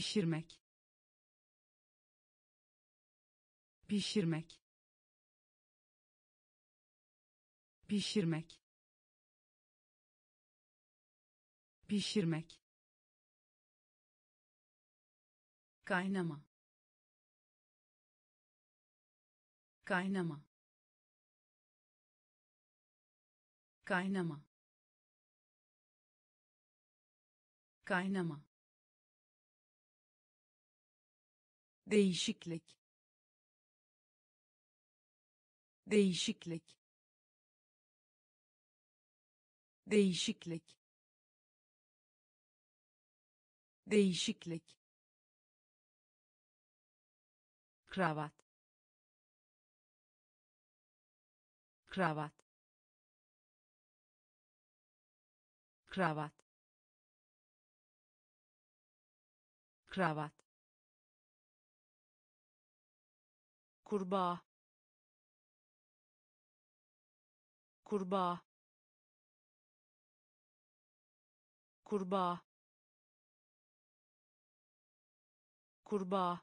pişirmek. Pişirmek. Pişirmek. Pişirmek. Kaynama. Kaynama. Kaynama. Kaynama değişiklik. Değişiklik. Değişiklik. Değişiklik. Kravat. Kravat. Kravat. Kravat kurbağa kurbağa kurbağa kurbağa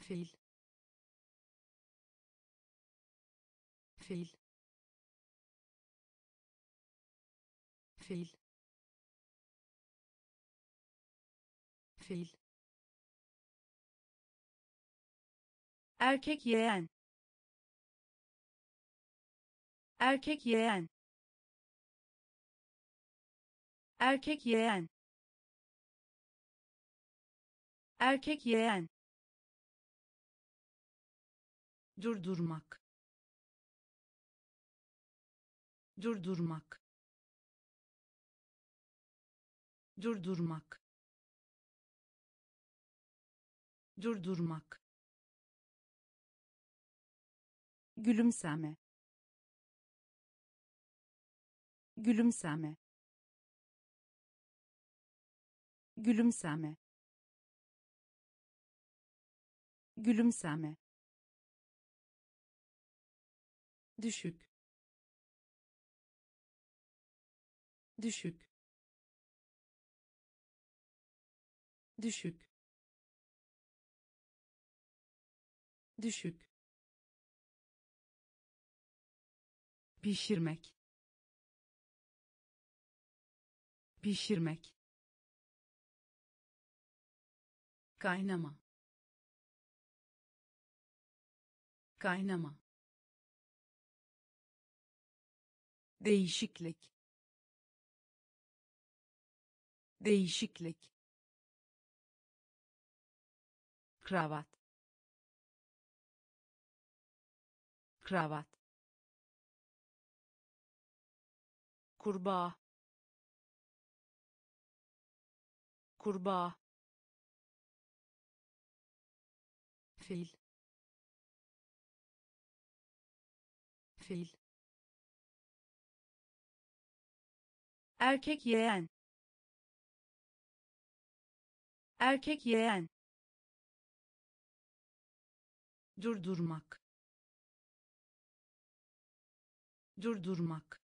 fil fil fil fil erkek yeğen. Erkek yeğen. Erkek yeğen. Erkek yeğen. Durdurmak. Durdurmak. Durdurmak. Durdurmak gülümseme. Gülümseme. Gülümseme. Gülümseme. Düşük. Düşük. Düşük. Düşük pişirmek pişirmek kaynama kaynama değişiklik değişiklik kravat kravat kurbağa. Kurbağa. Fil. Fil. Erkek yeğen. Erkek yeğen. Durdurmak. Durdurmak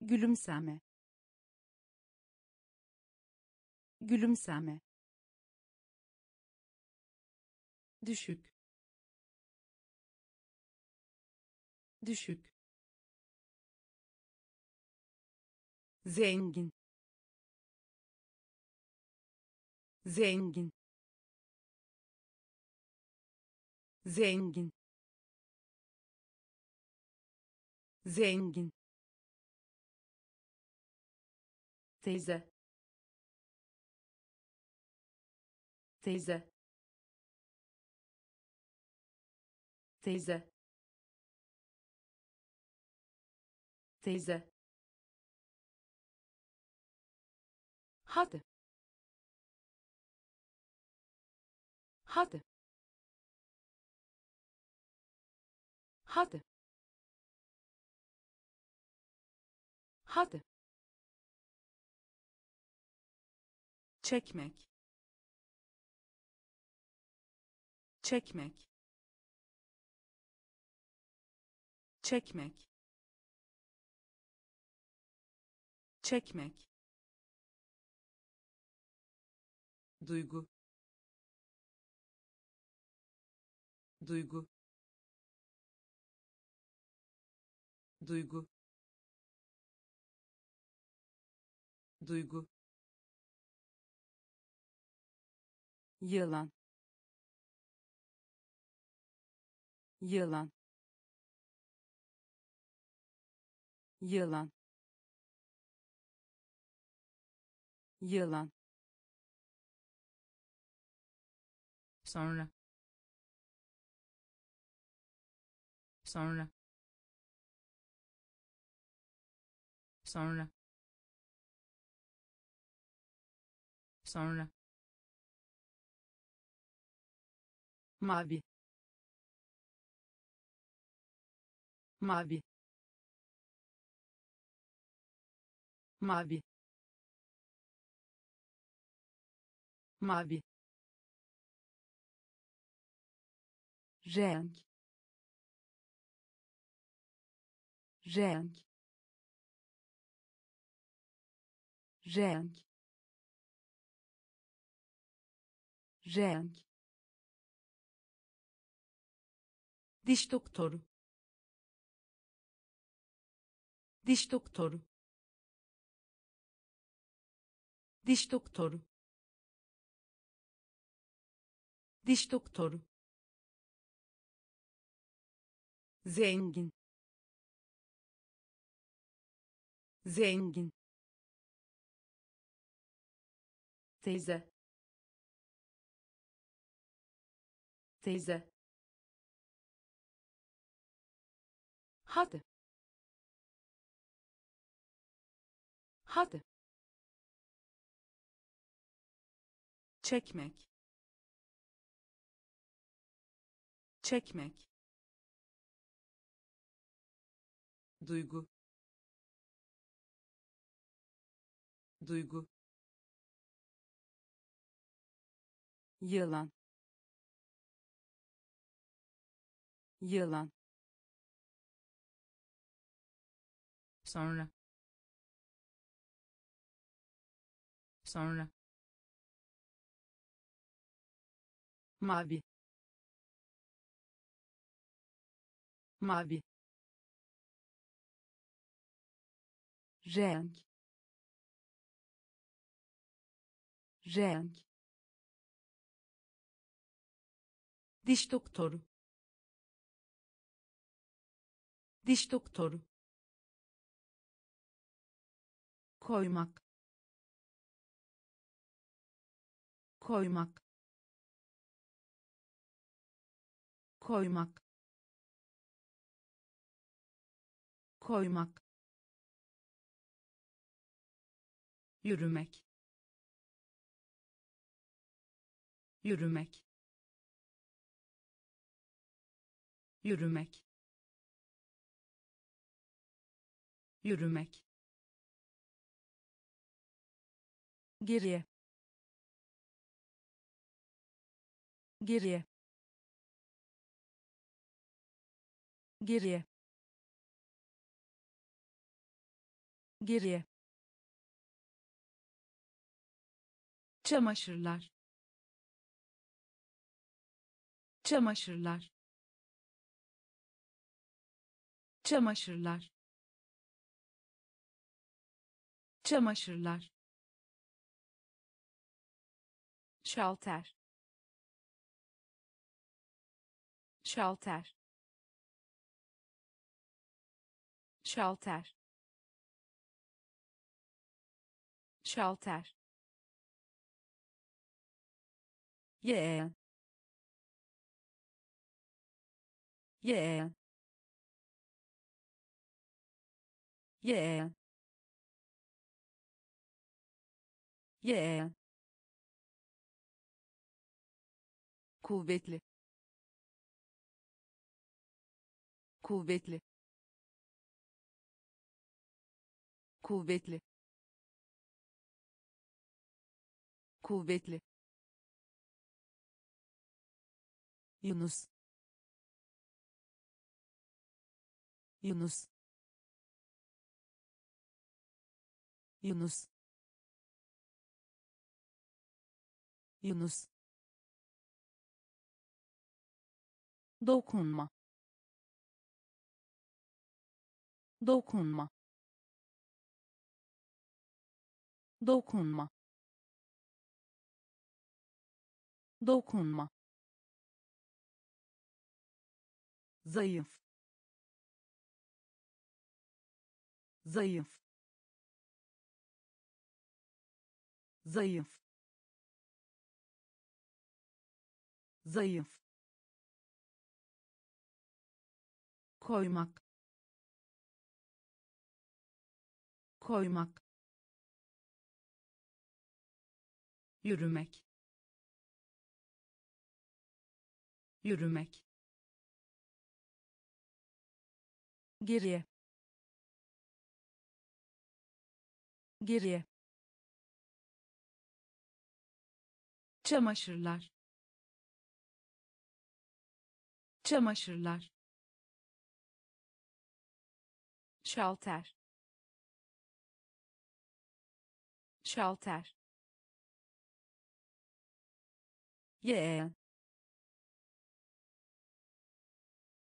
gülümseme. Gülümseme. Düşük. Düşük. Zengin. Zengin. Zengin. Zengin teyze. Teyze. Teyze. Teyze. Hadi. Hadi. Hadi. Hadi çekmek. Çekmek. Çekmek. Çekmek. Duygu. Duygu. Duygu. Duygu yılan. Yılan. Yılan. Yılan. Sonra. Sonra. Sonra. Sonra mavi. Mavi. Mavi. Mavi. Renk. Renk. Renk. Renk diş doktoru. Diş doktoru. Diş doktoru. Diş doktoru. Zengin. Zengin. Teyze. Teyze hadi. Hadi. Çekmek. Çekmek. Duygu. Duygu. Yılan. Yılan sonra. Sonra. Mavi. Mavi. Renk. Renk. Diş doktoru. Diş doktoru koymak koymak koymak koymak yürümek yürümek yürümek yürümek geriye. Geriye. Geriye. Geriye. Çamaşırlar. Çamaşırlar. Çamaşırlar. Çamaşırlar şalter. Şalter. Şalter. Şalter. Yeğen yeğen yeğen yeğen kuvvetli. Kuvvetli. Kuvvetli. Kuvvetli. Yunus. Yunus. Yunus. Yunus dokunma dokunma dokunma dokunma zayıf zayıf zayıf zayıf koymak koymak yürümek yürümek geriye geriye çamaşırlar çamaşırlar şalter. Şalter. Yeğen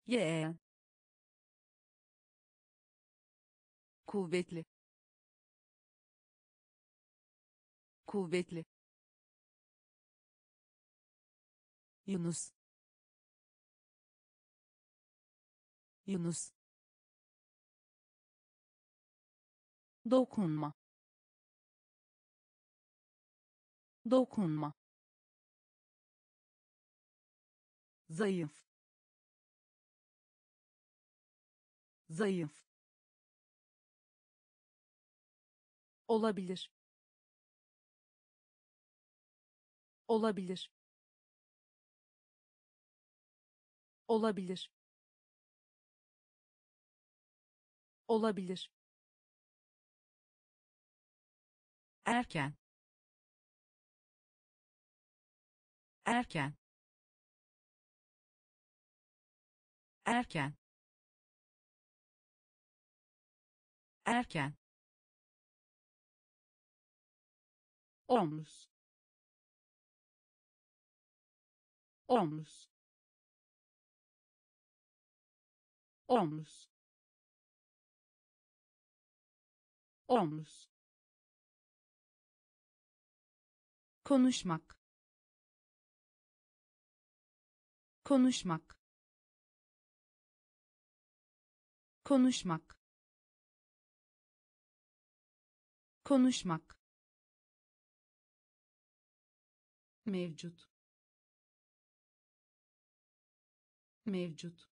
yeğen kuvvetli. Kuvvetli. Yunus. Yunus dokunma. Dokunma. Zayıf. Zayıf. Olabilir. Olabilir. Olabilir. Olabilir erken. Erken. Erken. Erken. Omuz. Omuz. Omuz. Omuz konuşmak. Konuşmak. Konuşmak. Konuşmak. Mevcut. Mevcut.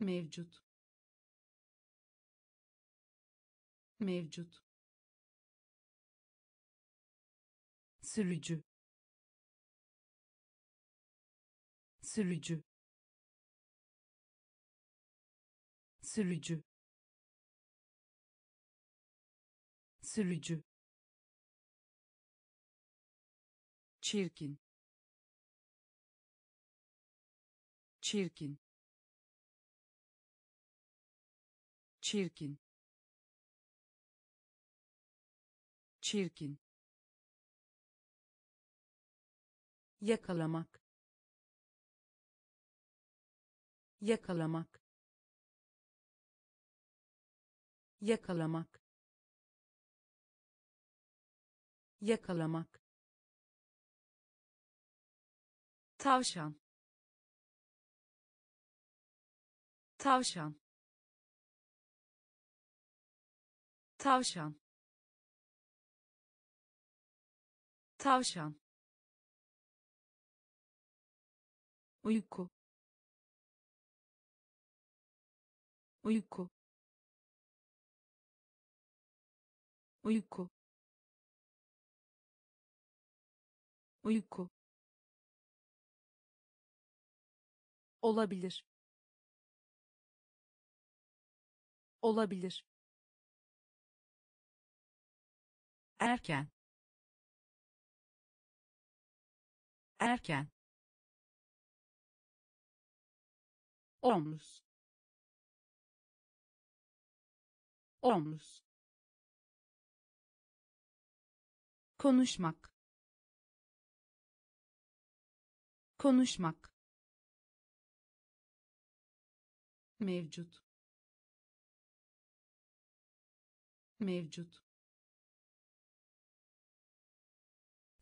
Mevcut. Mevcut sürücü. Sürücü. Sürücü. Sürücü. Çirkin. Çirkin. Çirkin. Çirkin yakalamak yakalamak yakalamak yakalamak. Tavşan tavşan tavşan tavşan uyku. Uyku. Uyku. Uyku. Olabilir. Olabilir. Erken. Erken omuz omuz konuşmak. Konuşmak. Mevcut. Mevcut.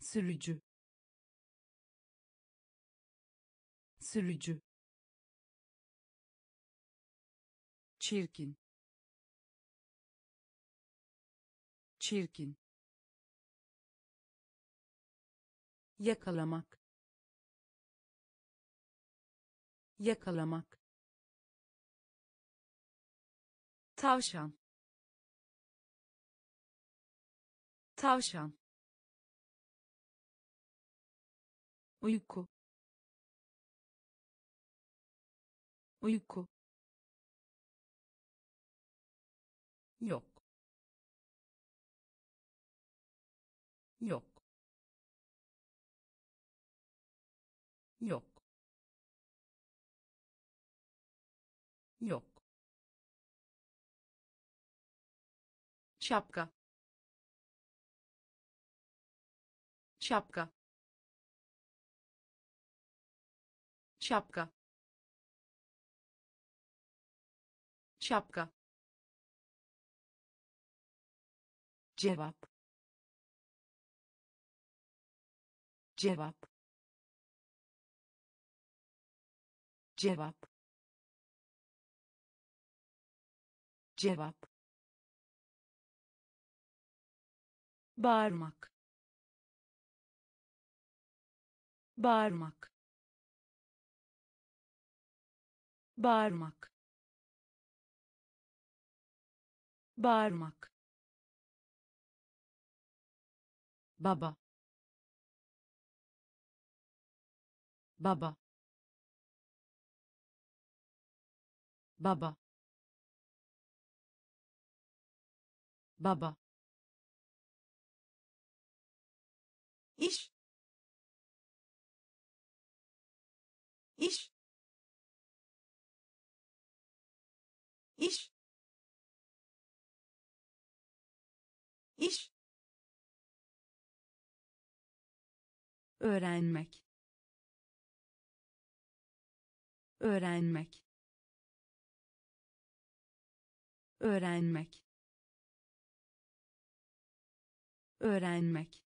Sürücü. Sürücü çirkin. Çirkin. Yakalamak. Yakalamak. Tavşan. Tavşan. Uyku. Uyku yok. Yok. Yok. Yok. Şapka. Şapka. Şapka. Şapka cevap. Cevap. Cevap. Cevap. Bağırmak. Bağırmak. Bağırmak. Bağırmak baba. Baba. Baba. Baba. İş. İş. İş. İş öğrenmek. Öğrenmek. Öğrenmek. Öğrenmek.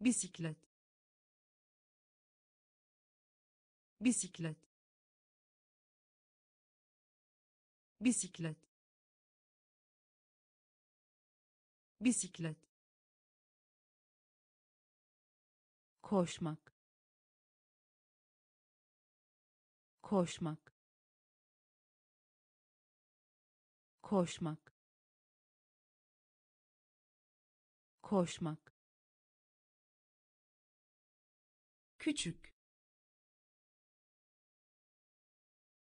Bisiklet. Bisiklet. Bisiklet. Bisiklet koşmak. Koşmak. Koşmak. Koşmak. Küçük.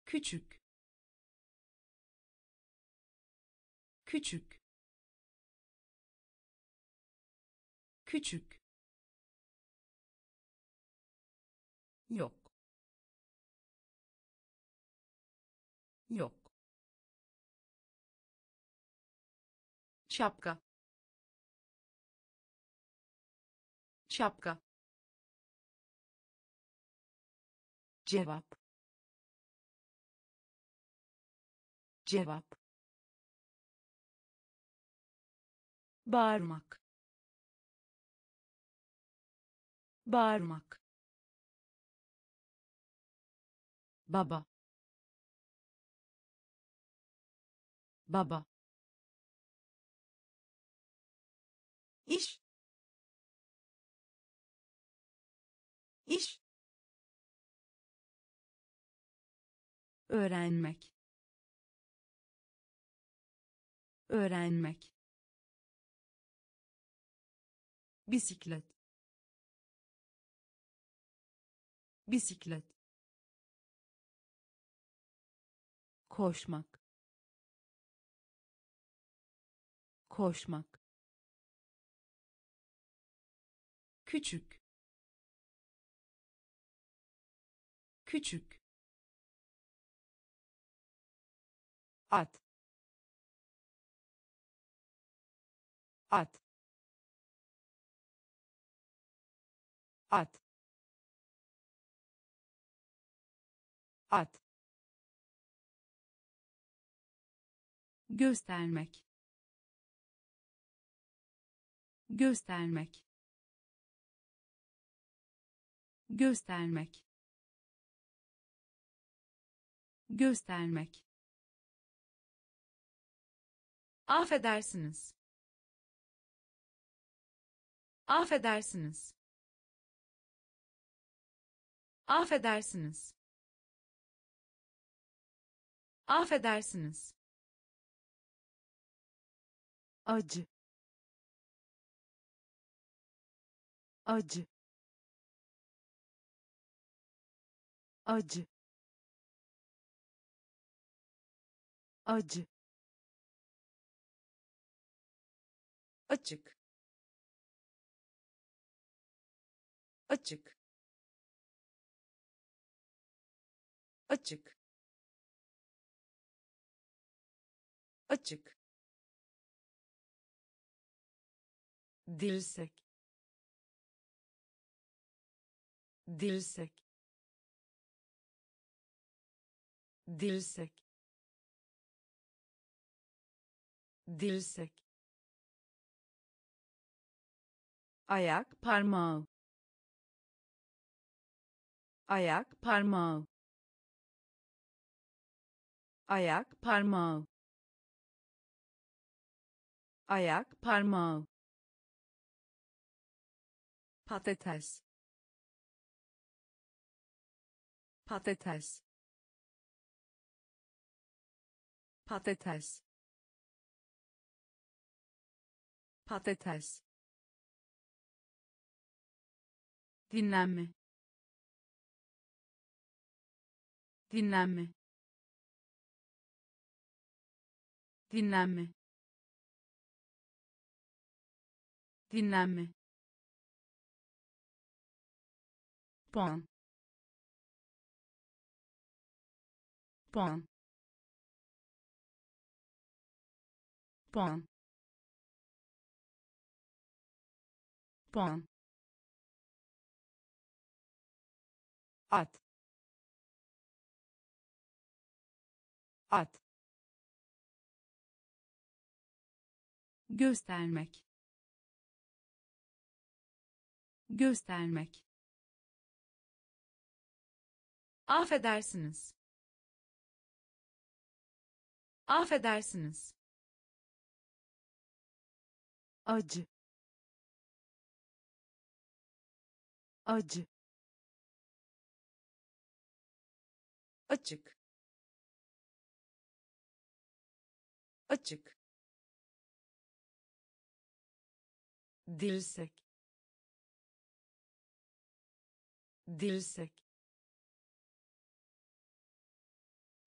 Küçük. Küçük. Küçük yok. Yok. Şapka. Şapka. Cevap. Cevap. Bağırmak. Bağırmak baba. Baba. İş. İş. Öğrenmek. Öğrenmek. Bisiklet. Bisiklet koşmak. Koşmak. Küçük. Küçük. At. At. At. At göstermek. Göstermek. Göstermek. Göstermek. Affedersiniz. Affedersiniz. Affedersiniz. Affedersiniz acı. Acı. Acı. Acı. Açık. Açık. Açık. Açık dirsek dirsek dirsek dirsek ayak parmağı. Ayak parmağı. Ayak parmağı. Ayak parmağı patates. Patates. Patates. Patates. Dinlenme. Dinlenme. Dinlenme. Dinlenme puan. Puan. Puan. Puan. At. At. Göstermek. Göstermek affedersiniz. Affedersiniz. Acı. Acı. Açık. Açık. Dirsek dirsek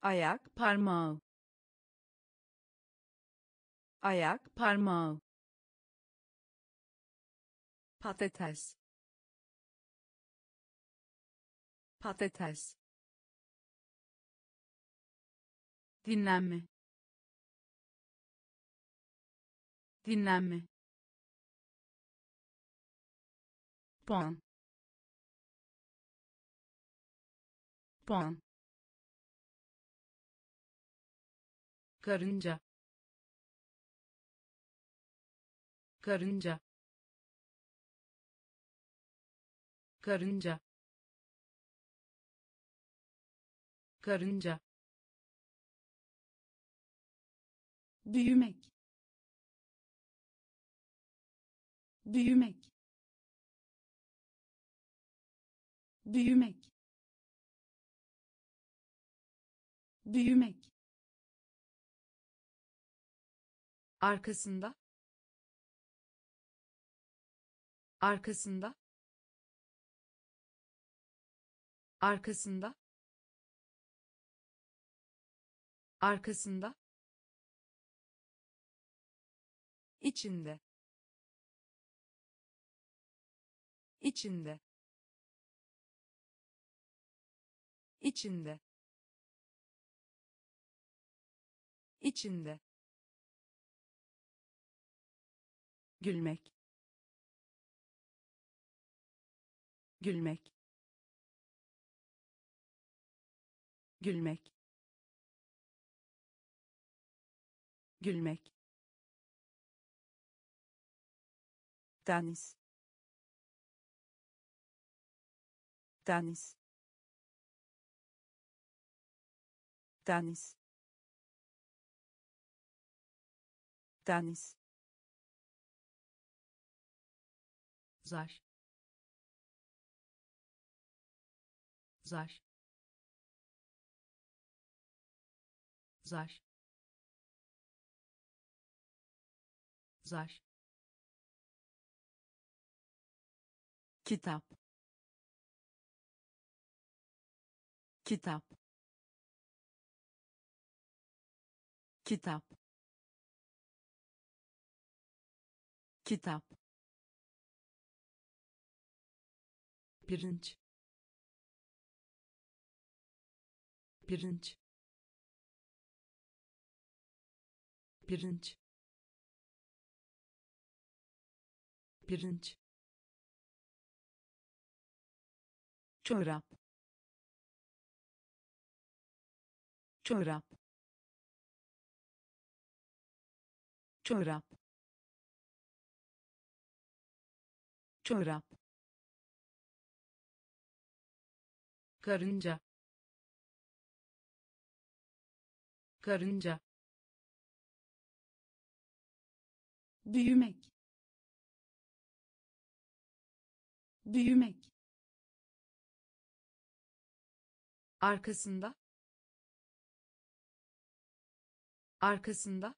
ayak parmağı. Ayak parmağı. Patates. Patates. Dinlenme. Dinlenme. Puan. Puan karınca karınca karınca karınca. Büyümek büyümek. Büyümek büyümek arkasında arkasında arkasında arkasında içinde içinde içinde içinde gülmek. Gülmek. Gülmek. Gülmek. Deniz deniz deniz deniz zar. Zar. Zar. Zar. Kitap. Kitap. Kitap. Kitap pirinç. Pirinç. Pirinç. Pirinç. Çorap. Çorap. Çorap. Çorap karınca karınca büyümek büyümek arkasında arkasında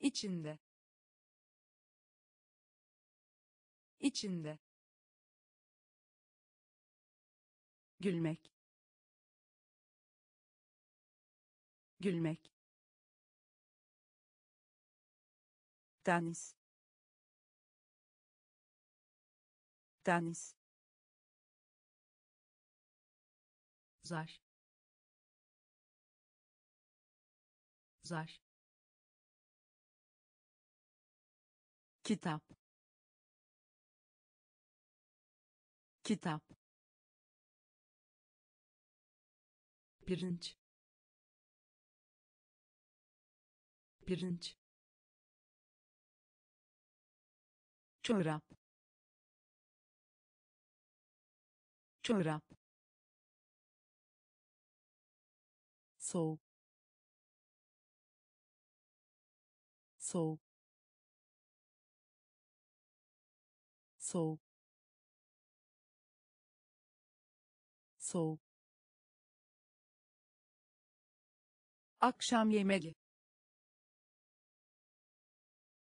içinde içinde gülmek. Gülmek. Deniz deniz zar. Zar. Kitap. Kitap pirinç. Pirinç. Çorap. Çorap. Soğuk. Soğuk. Soğuk. Soğuk akşam yemeği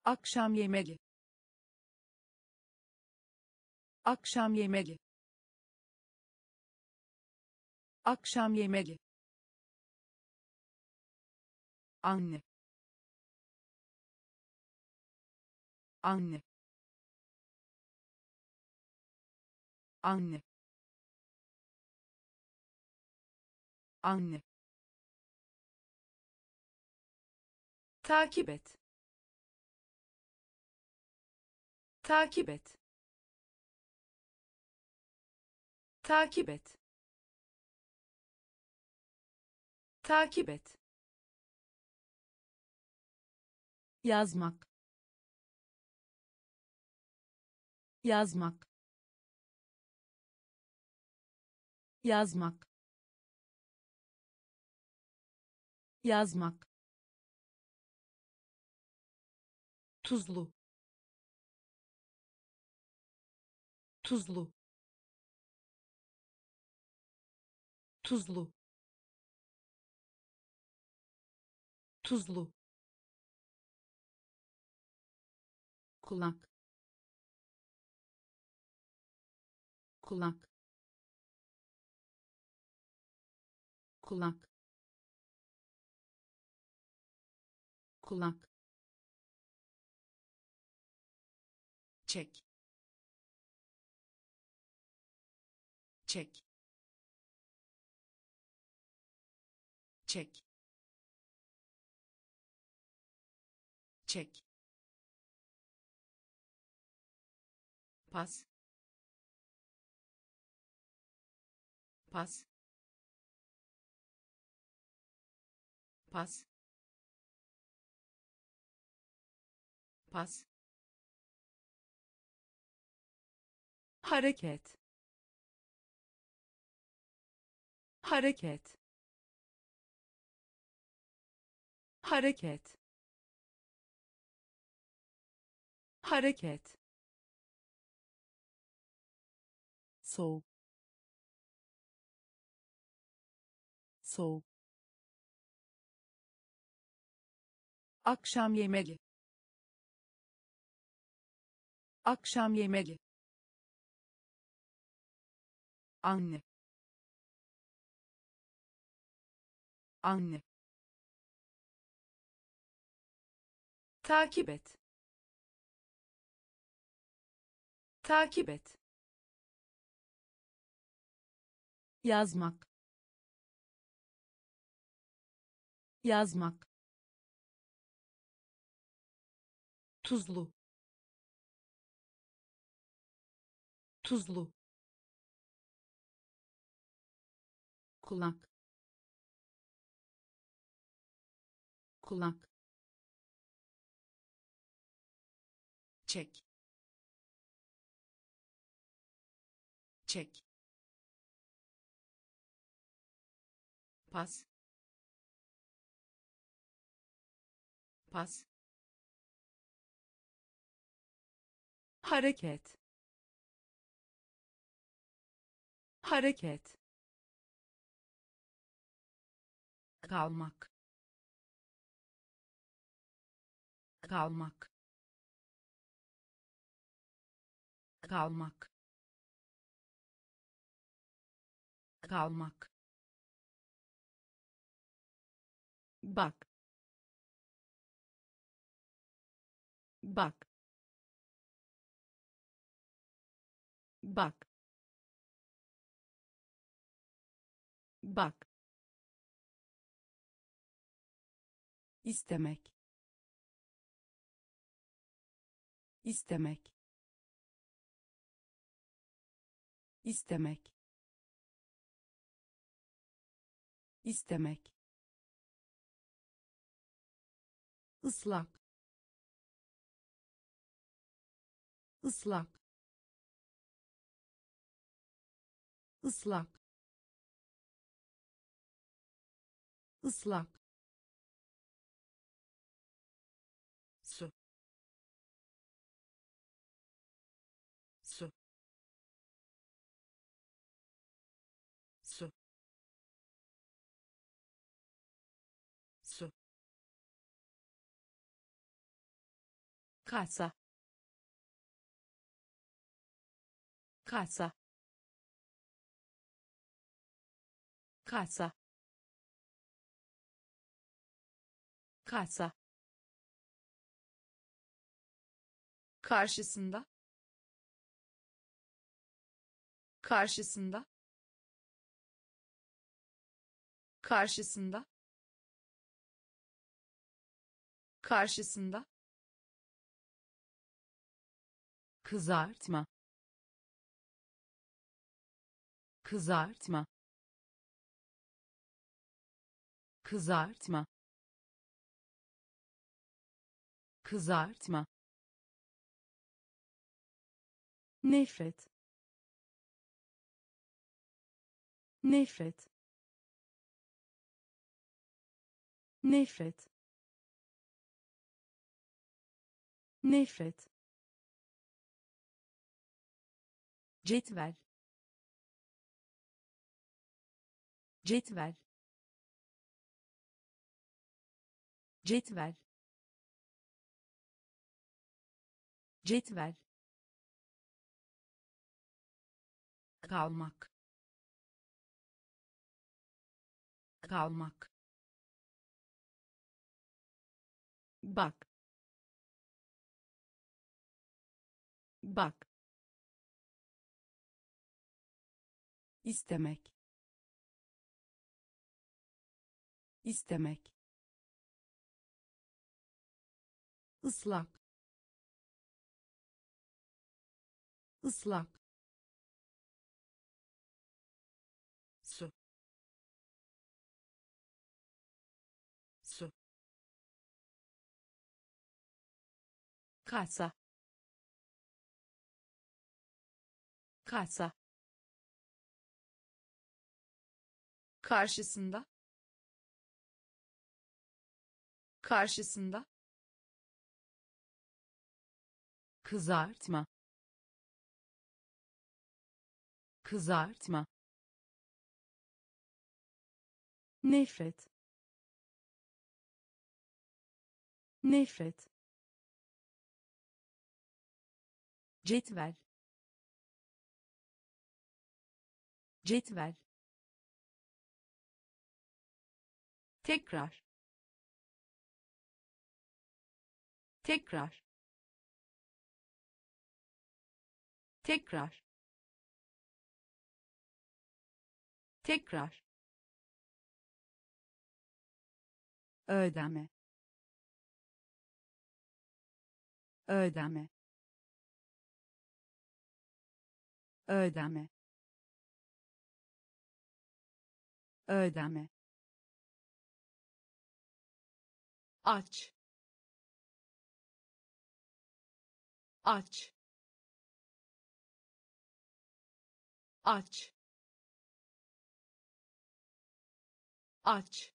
akşam yemeği akşam yemeği akşam yemeği anne. Anne. Anne. Anne takip et. Takip et. Takip et. Takip et. Yazmak. Yazmak. Yazmak. Yazmak tuzlu. Tuzlu. Tuzlu. Tuzlu. Kulak. Kulak. Kulak. Kulak çek. Çek. Çek. Çek. Pas. Pas. Pas. Pas hareket. Hareket. Hareket. Hareket. Soğuk soğuk akşam yemeği. Akşam yemeği anne. Anne. Takip et. Takip et. Yazmak. Yazmak. Tuzlu. Tuzlu kulak. Kulak. Çek. Çek. Pas. Pas. Hareket. Hareket kalmak. Kalmak. Kalmak. Kalmak. Bak. Bak. Bak. Bak istemek. İstemek. İstemek. İstemek. Islak ıslak ıslak ıslak kasa. Kasa. Kasa. Kasa. Karşısında. Karşısında. Karşısında. Karşısında kızartma. Kızartma. Kızartma. Kızartma. Nefret. Nefret. Nefret. Nefret cetvel. Cetvel. Cetvel. Cetvel. Kalmak. Kalmak. Bak. Bak istemek. İstemek. Islak ıslak su. Su. Kasa. Kasa karşısında. Karşısında. Kızartma. Kızartma. Nefret. Nefret. Cetvel. Cetvel tekrar. Tekrar. Tekrar. Tekrar. Ödeme. Ödeme. Ödeme. Ödeme aç. Aç. Aç. Aç.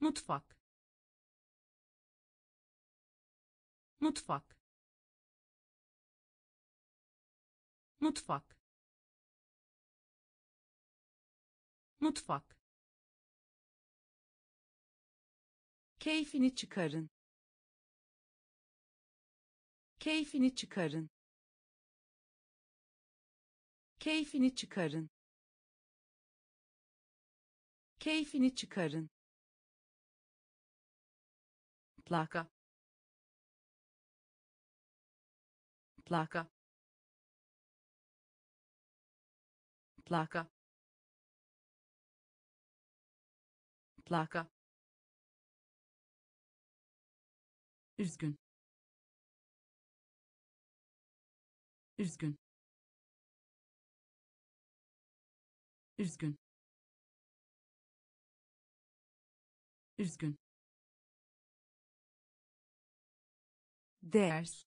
Mutfak. Mutfak. Mutfak. Mutfak keyfini çıkarın. Keyfini çıkarın. Keyfini çıkarın. Keyfini çıkarın. Plaka plaka plaka plaka üzgün. Üzgün. Üzgün. Üzgün. Ders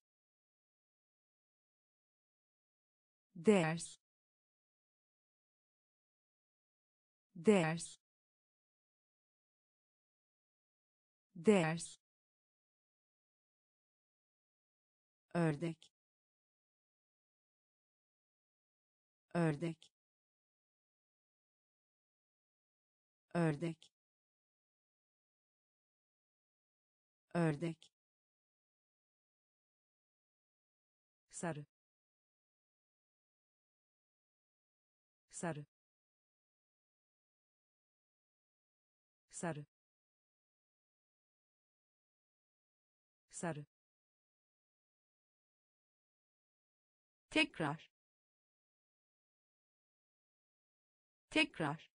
ders ders ders ördek. Ördek. Ördek. Ördek. Sarı. Sarı. Sarı. Sarı tekrar. Tekrar.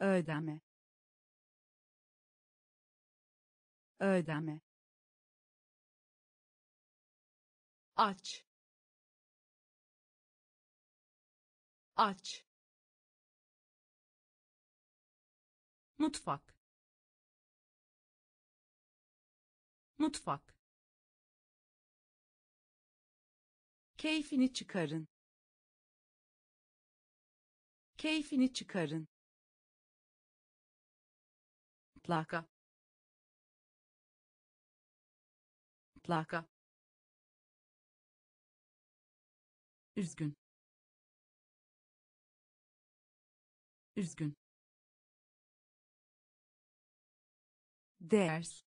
Ödeme. Ödeme. Aç. Aç. Mutfak. Mutfak keyfini çıkarın. Keyfini çıkarın. Plaka plaka üzgün. Üzgün. Ders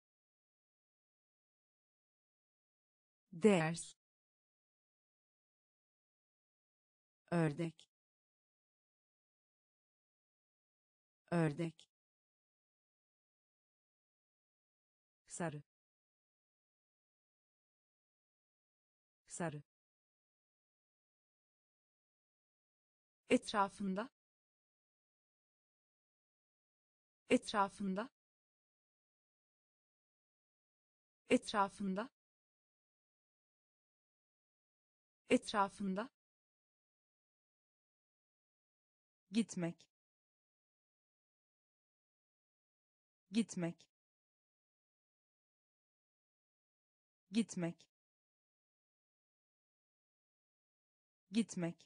ders ördek. Ördek. Sarı. Sarı. Etrafında. Etrafında. Etrafında. Etrafında gitmek. Gitmek. Gitmek. Gitmek.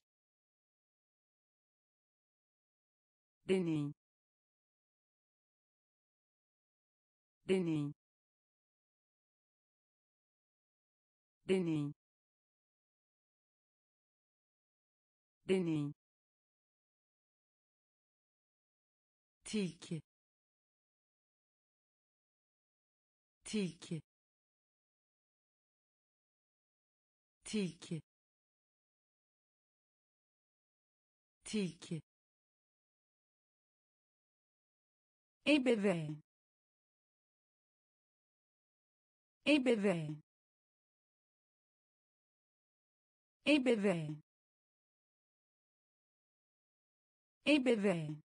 Deney deney deney deney tilki tilki tilki tilki. Ebeveyn ebeveyn ebeveyn ebeveyn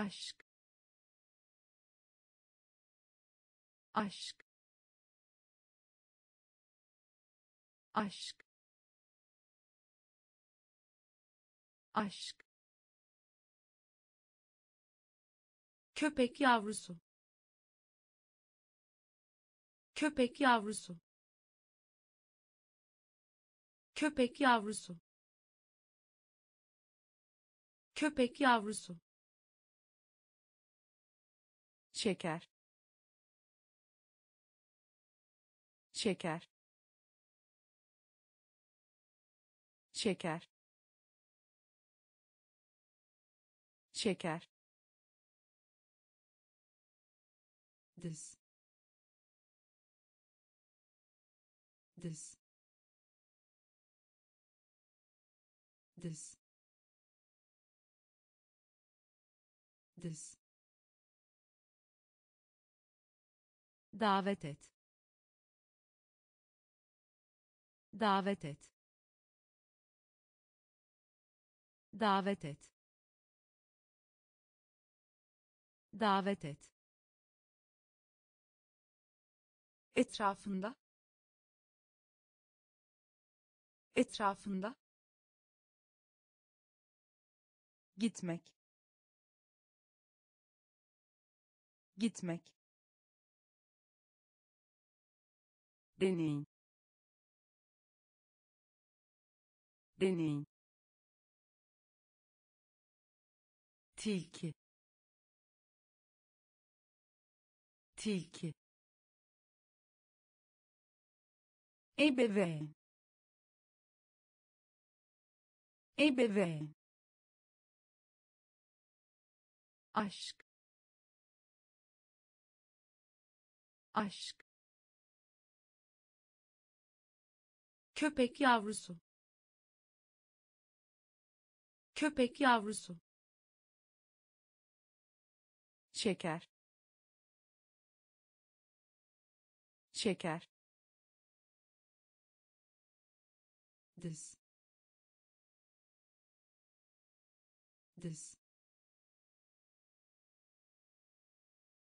aşk. Aşk. Aşk. Aşk. Köpek yavrusu. Köpek yavrusu. Köpek yavrusu. Köpek yavrusu şeker. Şeker. Şeker. Şeker. This this this this davet et. Davet et. Davet et. Davet et. Etrafında. Etrafında. Gitmek. Gitmek deney deney tilki. Tilki. Ebeveyn. Ebeveyn. Aşk. Aşk köpek yavrusu. Köpek yavrusu. Şeker. Şeker. This this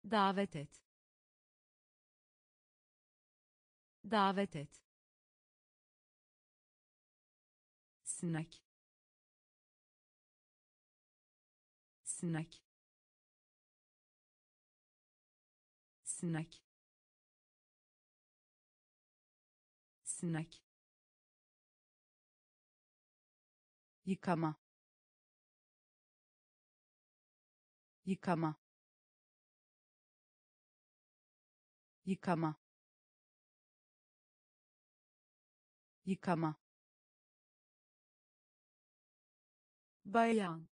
davet et. Davet et snack snack snack snack yıkama. Yıkama. Yıkama. Yıkama bayan.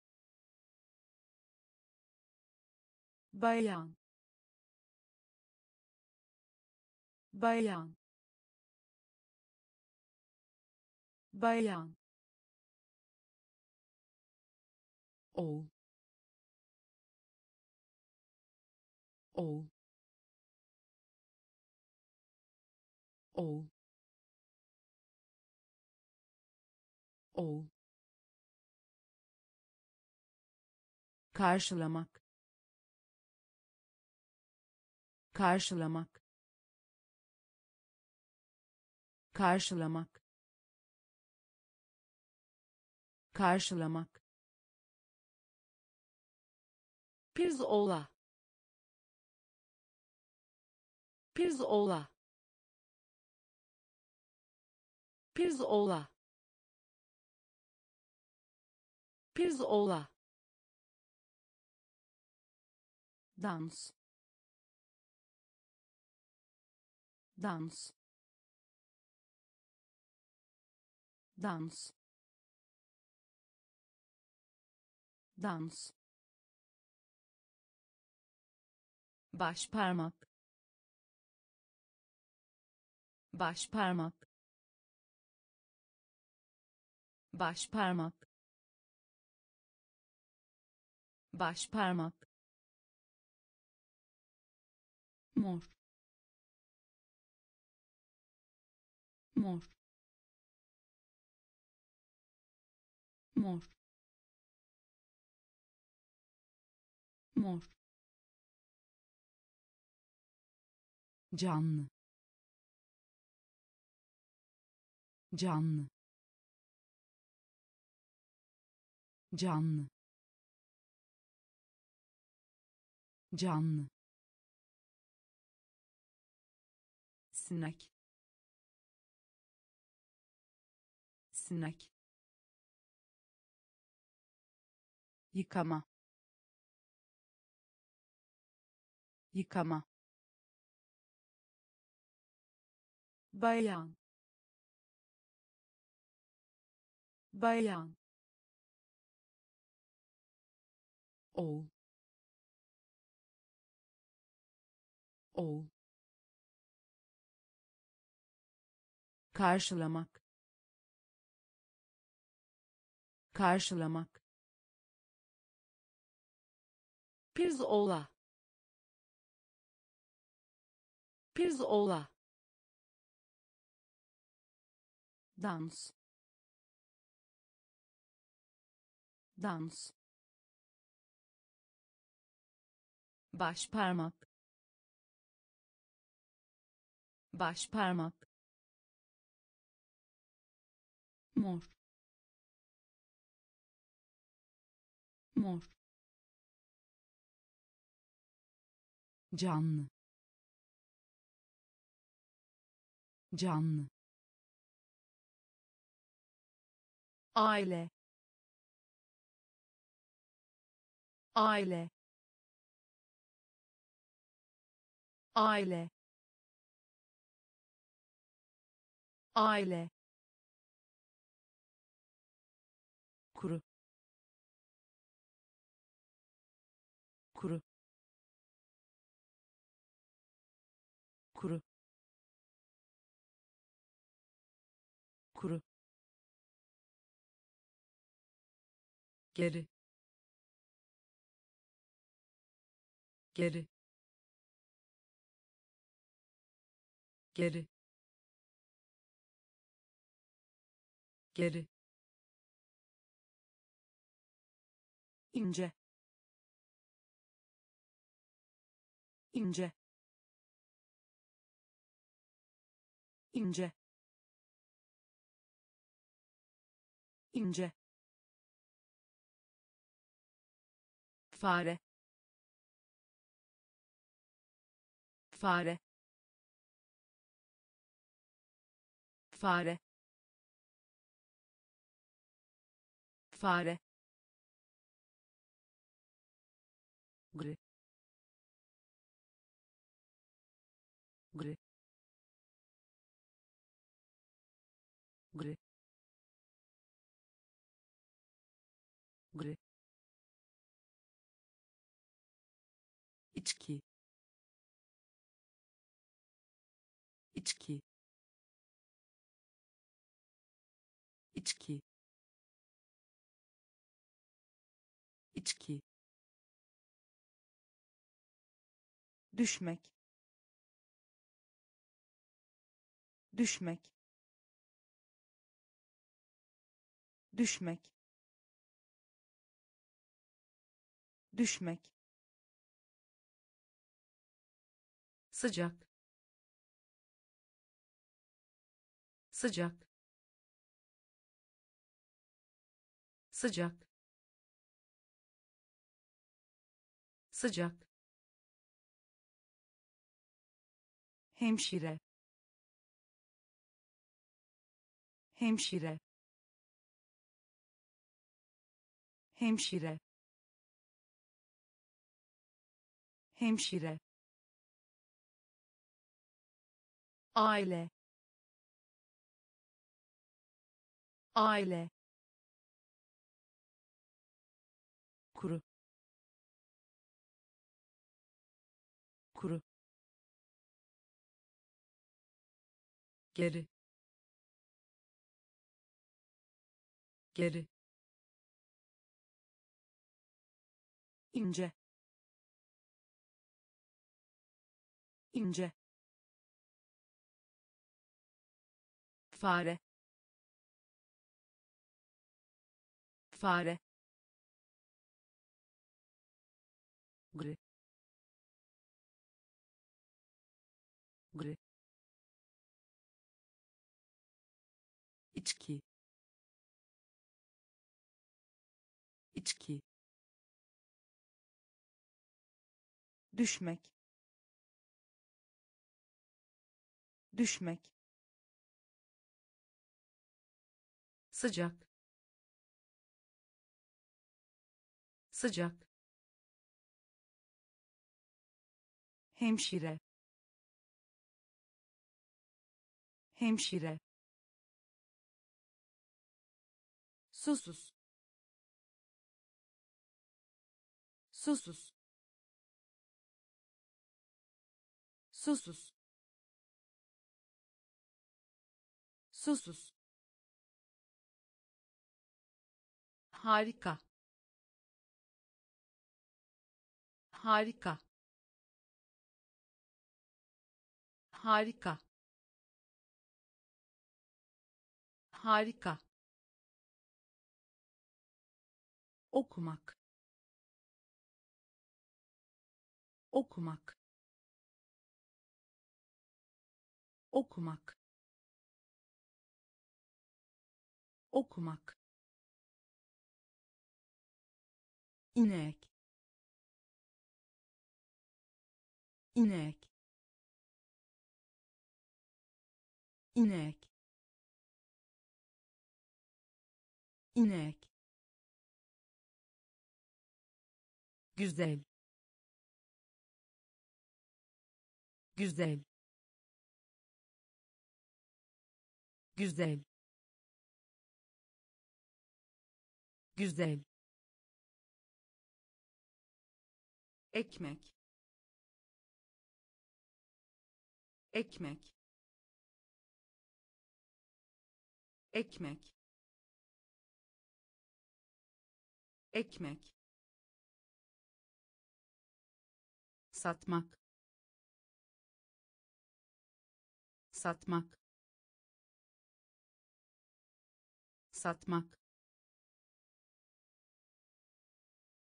Bayan. Bayan. Bayan. Oğul oğul oğul oğul karşılamak. Karşılamak. Karşılamak. Karşılamak. Pirzola. Pirzola. Pirzola. Pirzola dans. Dans. Dans. Dans. Baş parmak. Baş parmak. Baş parmak. Baş parmak mor. Mor. Mor. Mor. Canlı. Canlı. Canlı. Canlı sinek sinek yıkama. Yıkama. Bayan. Bayan. Oğul. Oğul karşılamak. Karşılamak. Pirzola. Pirzola. Dans. Dans. Baş parmak baş parmak mor. Mor. Canlı. Canlı. Aile. Aile. Aile. Aile geri. Geri. Geri. Geri. İnce. İnce. İnce. İnce fare. Fare. Fare. Fare. Gri gri gri gri içki. İçki. İçki. İçki. Düşmek. Düşmek. Düşmek. Düşmek sıcak. Sıcak. Sıcak. Sıcak. Hemşire. Hemşire. Hemşire. Hemşire aile. Aile. Kuru. Kuru. Geri. Geri. İnce. İnce fare. Fare. Gri gri içki. İçki. Düşmek. Düşmek sıcak. Sıcak. Hemşire. Hemşire. Susuz. Susuz. Susuz. Susuz harika. Harika. Harika. Harika. Okumak. Okumak. Okumak. Okumak inek. İnek. İnek. İnek. Güzel. Güzel. Güzel. Güzel ekmek. Ekmek. Ekmek. Ekmek. Satmak. Satmak. Satmak.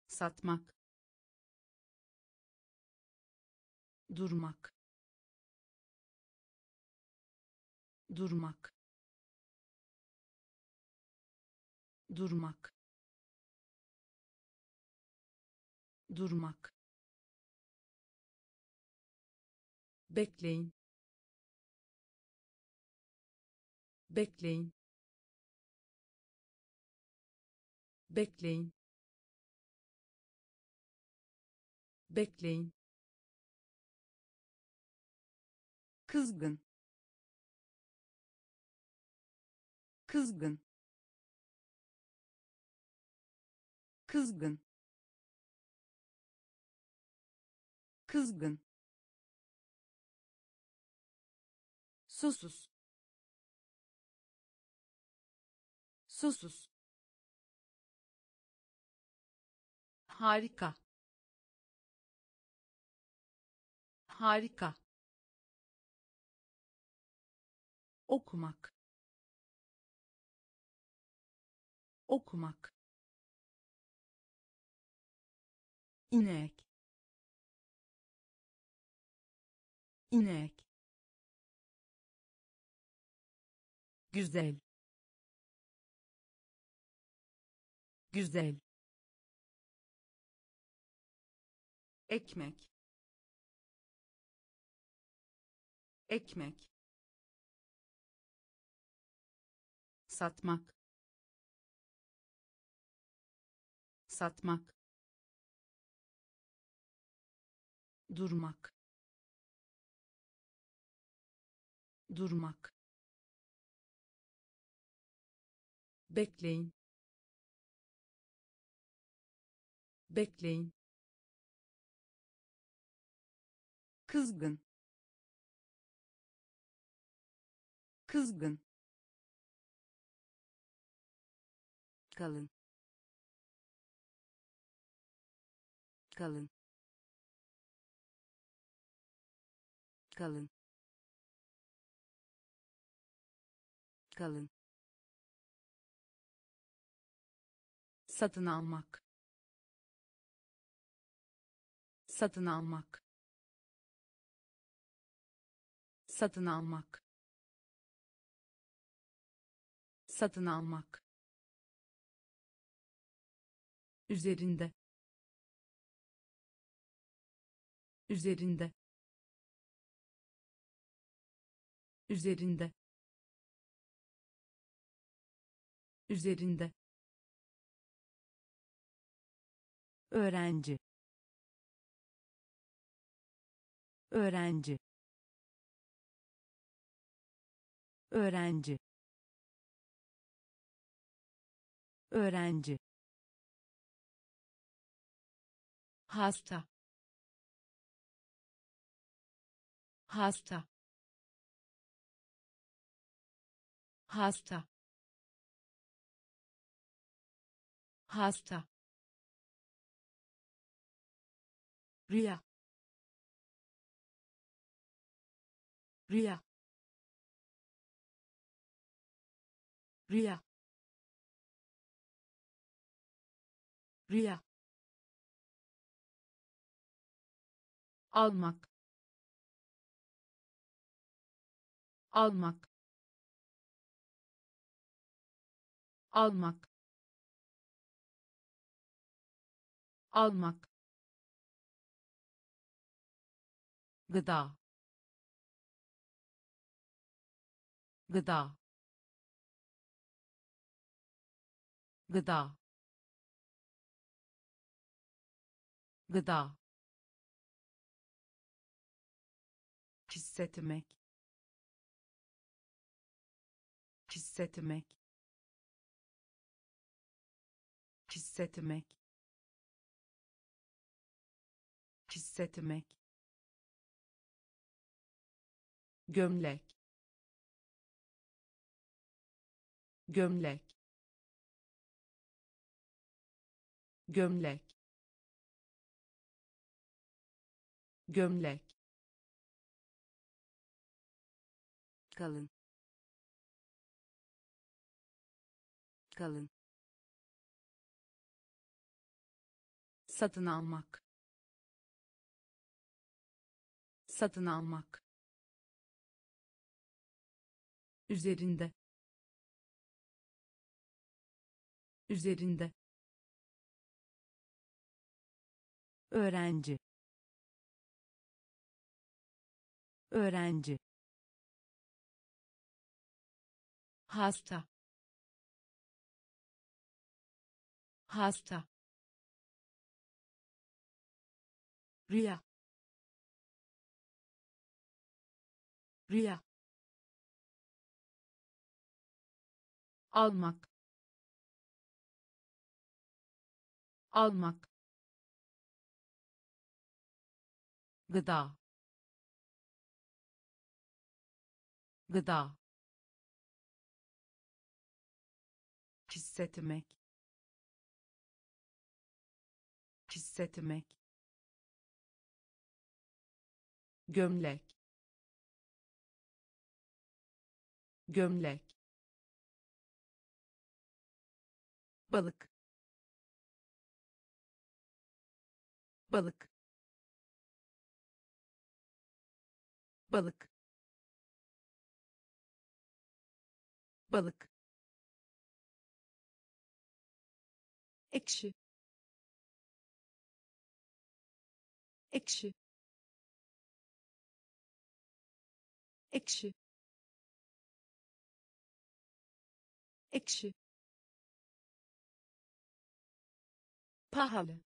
Satmak durmak durmak durmak durmak. Bekleyin. Bekleyin. Bekleyin. Bekleyin kızgın. Kızgın. Kızgın. Kızgın. Susuz. Susuz. Harika. Harika okumak. Okumak. İnek. İnek. Güzel. Güzel. Ekmek. Ekmek satmak. Satmak. Durmak. Durmak. Bekleyin. Bekleyin. Kızgın. Kızgın kalın. Kalın. Kalın. Kalın. Satın almak. Satın almak. Satın almak. Satın almak üzerinde üzerinde üzerinde üzerinde. Öğrenci. Öğrenci. Öğrenci. Öğrenci hasta hasta hasta hasta rüya rüya rüya rüya almak. Almak. Almak. Almak. Gıda. Gıda. Gıda. Gıda hissetmek. Hissetmek. Hissetmek. Hissetmek. Gömlek. Gömlek. Gömlek. Gömlek kalın. Kalın. Satın almak. Satın almak. Üzerinde. Üzerinde. Öğrenci. Öğrenci hasta. Hasta. Rüya. Rüya. Almak. Almak. Gıda. Gıda hissetmek. Hissetmek. Gömlek. Gömlek. Balık. Balık. Balık. Balık ekşi. Ekşi. Ekşi. Ekşi. Pahalı.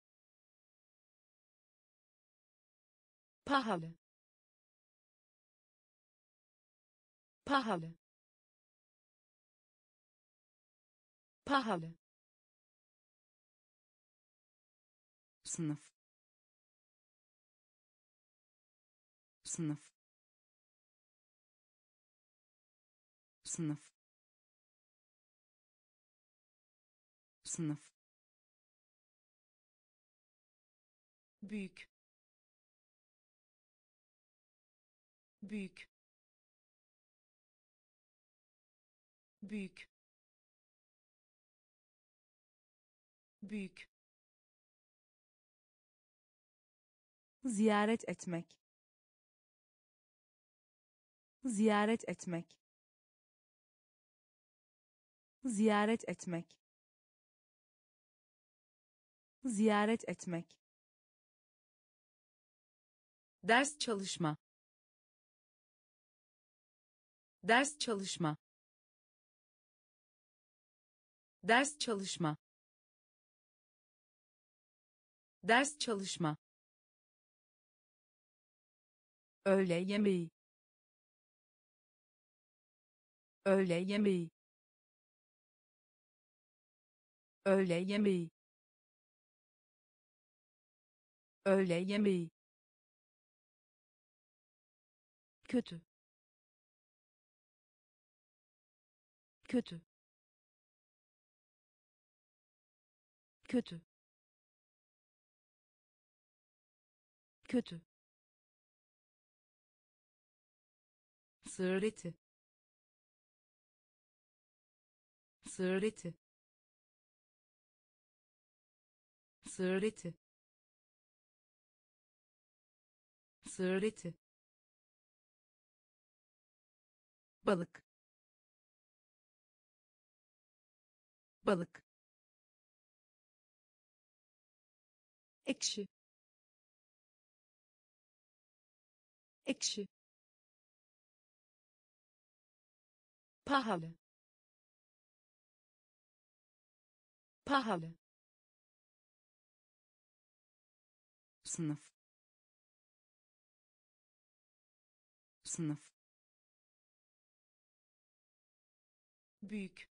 Pahalı. Pahalı. Pahalı sınıf. Sınıf. Sınıf. Sınıf. Büyük. Büyük. Büyük. Büyük ziyaret etmek. Ziyaret etmek. Ziyaret etmek. Ziyaret etmek. Ders çalışma. Ders çalışma. Ders çalışma. Ders çalışma öğle yemeği. Öğle yemeği. Öğle yemeği. Öğle yemeği. Kötü. Kötü. Kötü. Kötü sığır eti sığır eti balık. Balık. Ekşi. Ekşi pahalı. Pahalı. Sınıf. Sınıf. Büyük.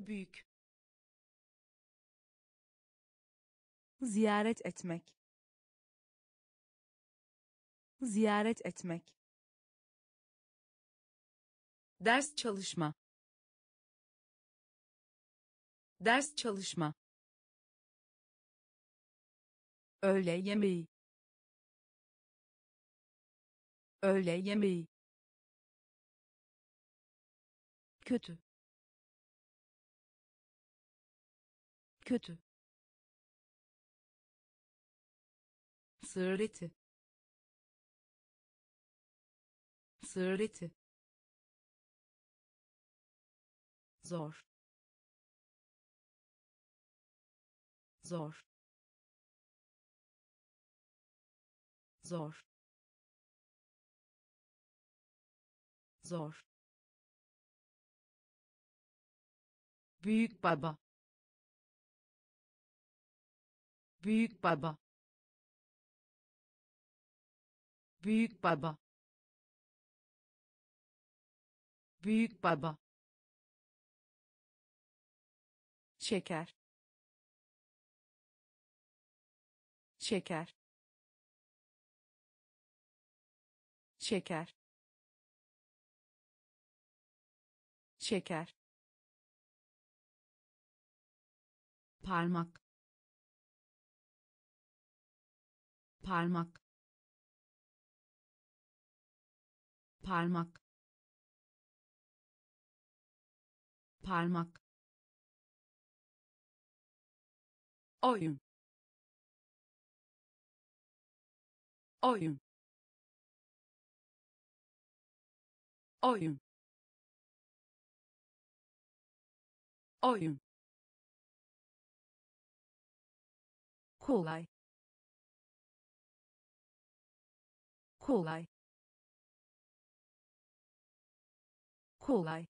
Büyük. Ziyaret etmek. Ziyaret etmek ders çalışma. Ders çalışma. Öğle yemeği. Öğle yemeği. Kötü. Kötü. Sığır eti zor. Zor. Zor. Zor. Büyük baba. Büyük baba. Büyük baba. Büyük baba şeker şeker şeker şeker parmak. Parmak. Parmak. Parmak oyun. Oyun. Oyun. Oyun. Kolay. Kolay. Kolay.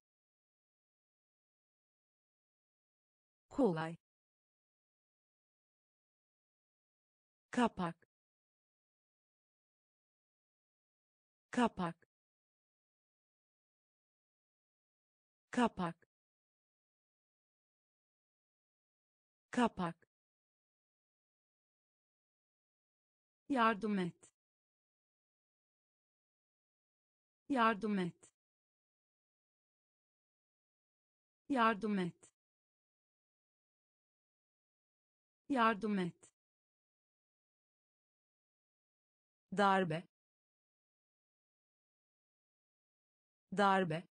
Kolay kapak. Kapak. Kapak. Kapak. Yardım et. Yardım et. Yardım et. Yardım et darbe darbe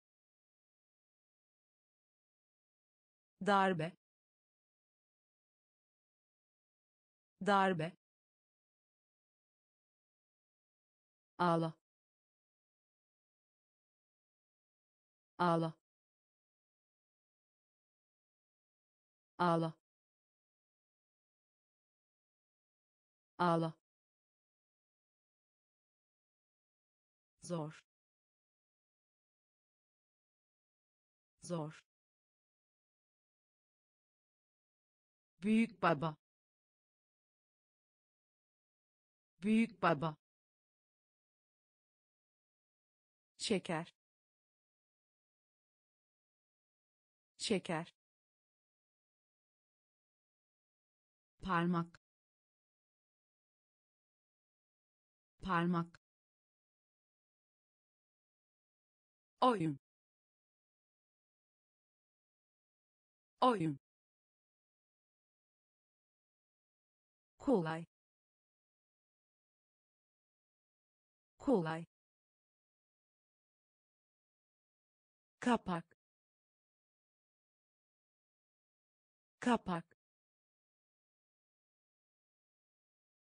darbe darbe ağla ağla ağla ağla zor. Zor. Büyük baba. Büyük baba. Şeker. Şeker. Parmak. Parmak oyun. Oyun. Kolay. Kolay. Kapak. Kapak.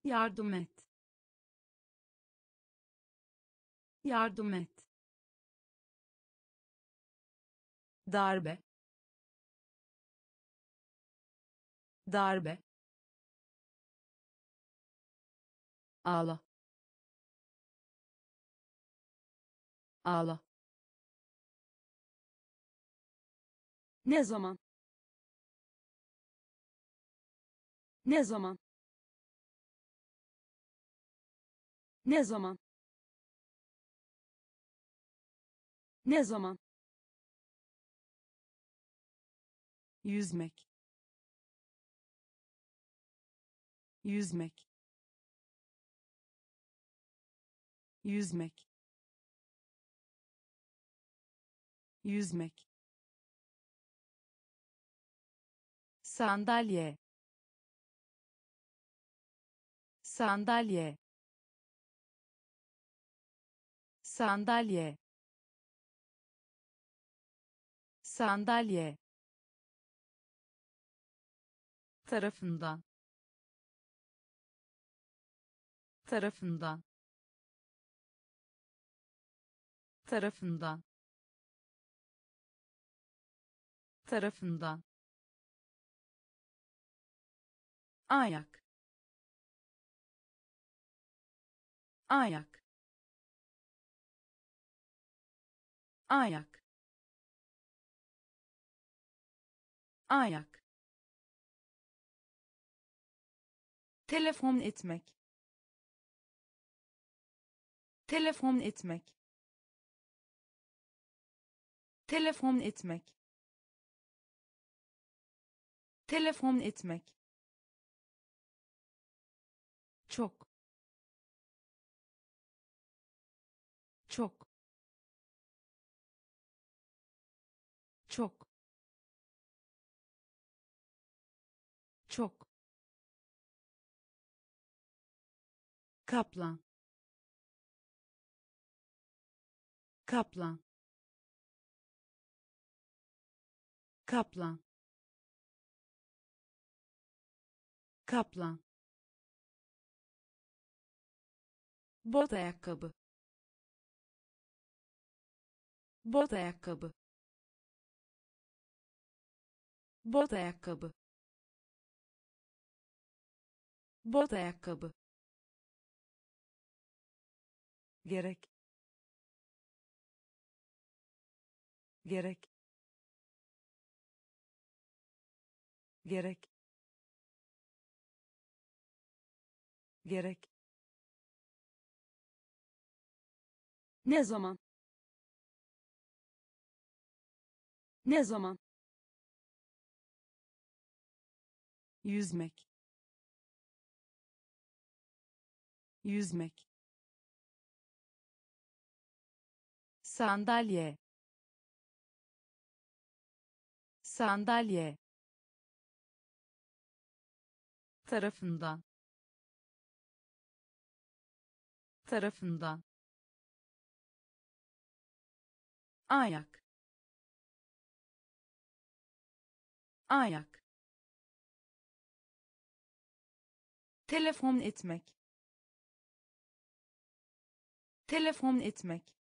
Yardım et. Yardım et darbe darbe ağla ağla. Ne zaman? Ne zaman? Ne zaman? Ne zaman yüzmek. Yüzmek. Yüzmek. Yüzmek. Sandalye. Sandalye. Sandalye. Sandalye tarafından tarafından tarafından tarafından. Ayak. Ayak. Ayak. Ayak telefon etmek. Telefon etmek. Telefon etmek. Telefon etmek kaplan. Kaplan. Kaplan. Kaplan. Bot ayakkabı. Bot ayakkabı. Bot ayakkabı. Bot ayakkabı gerek. Gerek. Gerek. Gerek. Ne zaman? Ne zaman? yüzmek. Yüzmek sandalye. Sandalye. Tarafından. Tarafından. Ayak. Ayak. Telefon etmek. Telefon etmek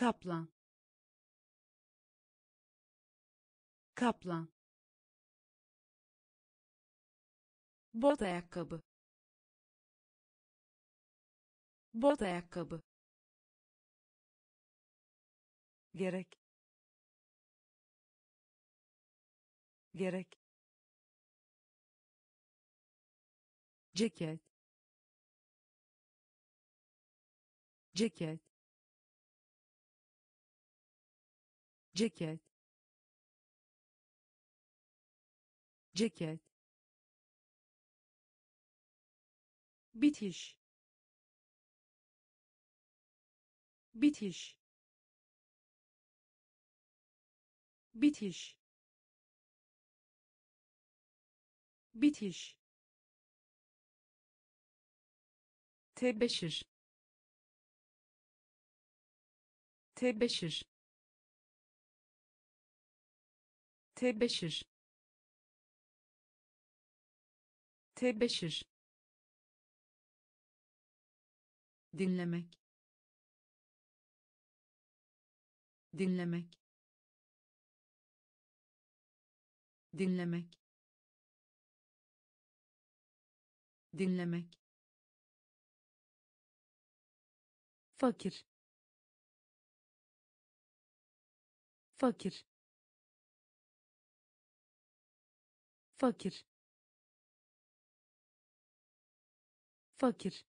kaplan. Kaplan. Bot ayakkabı. Bot ayakkabı. Gerek. Gerek. Ceket. Ceket ceket. Ceket. Bitiş. Bitiş. Bitiş. Bitiş. Tebeşir. Tebeşir tebeşir tebeşir dinlemek. Dinlemek. Dinlemek. Dinlemek. Fakir. Fakir fakir. Fakir.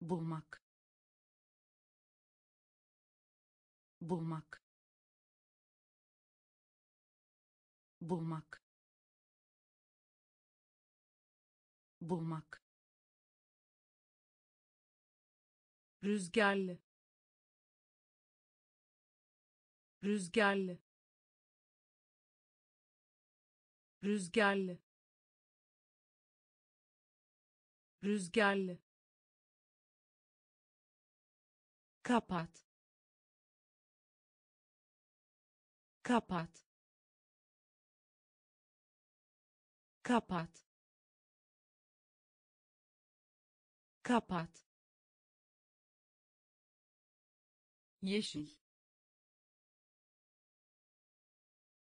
Bulmak. Bulmak. Bulmak. Bulmak. Rüzgarlı. Rüzgarlı rüzgarlı. Rüzgarlı. Kapat. Kapat. Kapat. Kapat. Yeşil.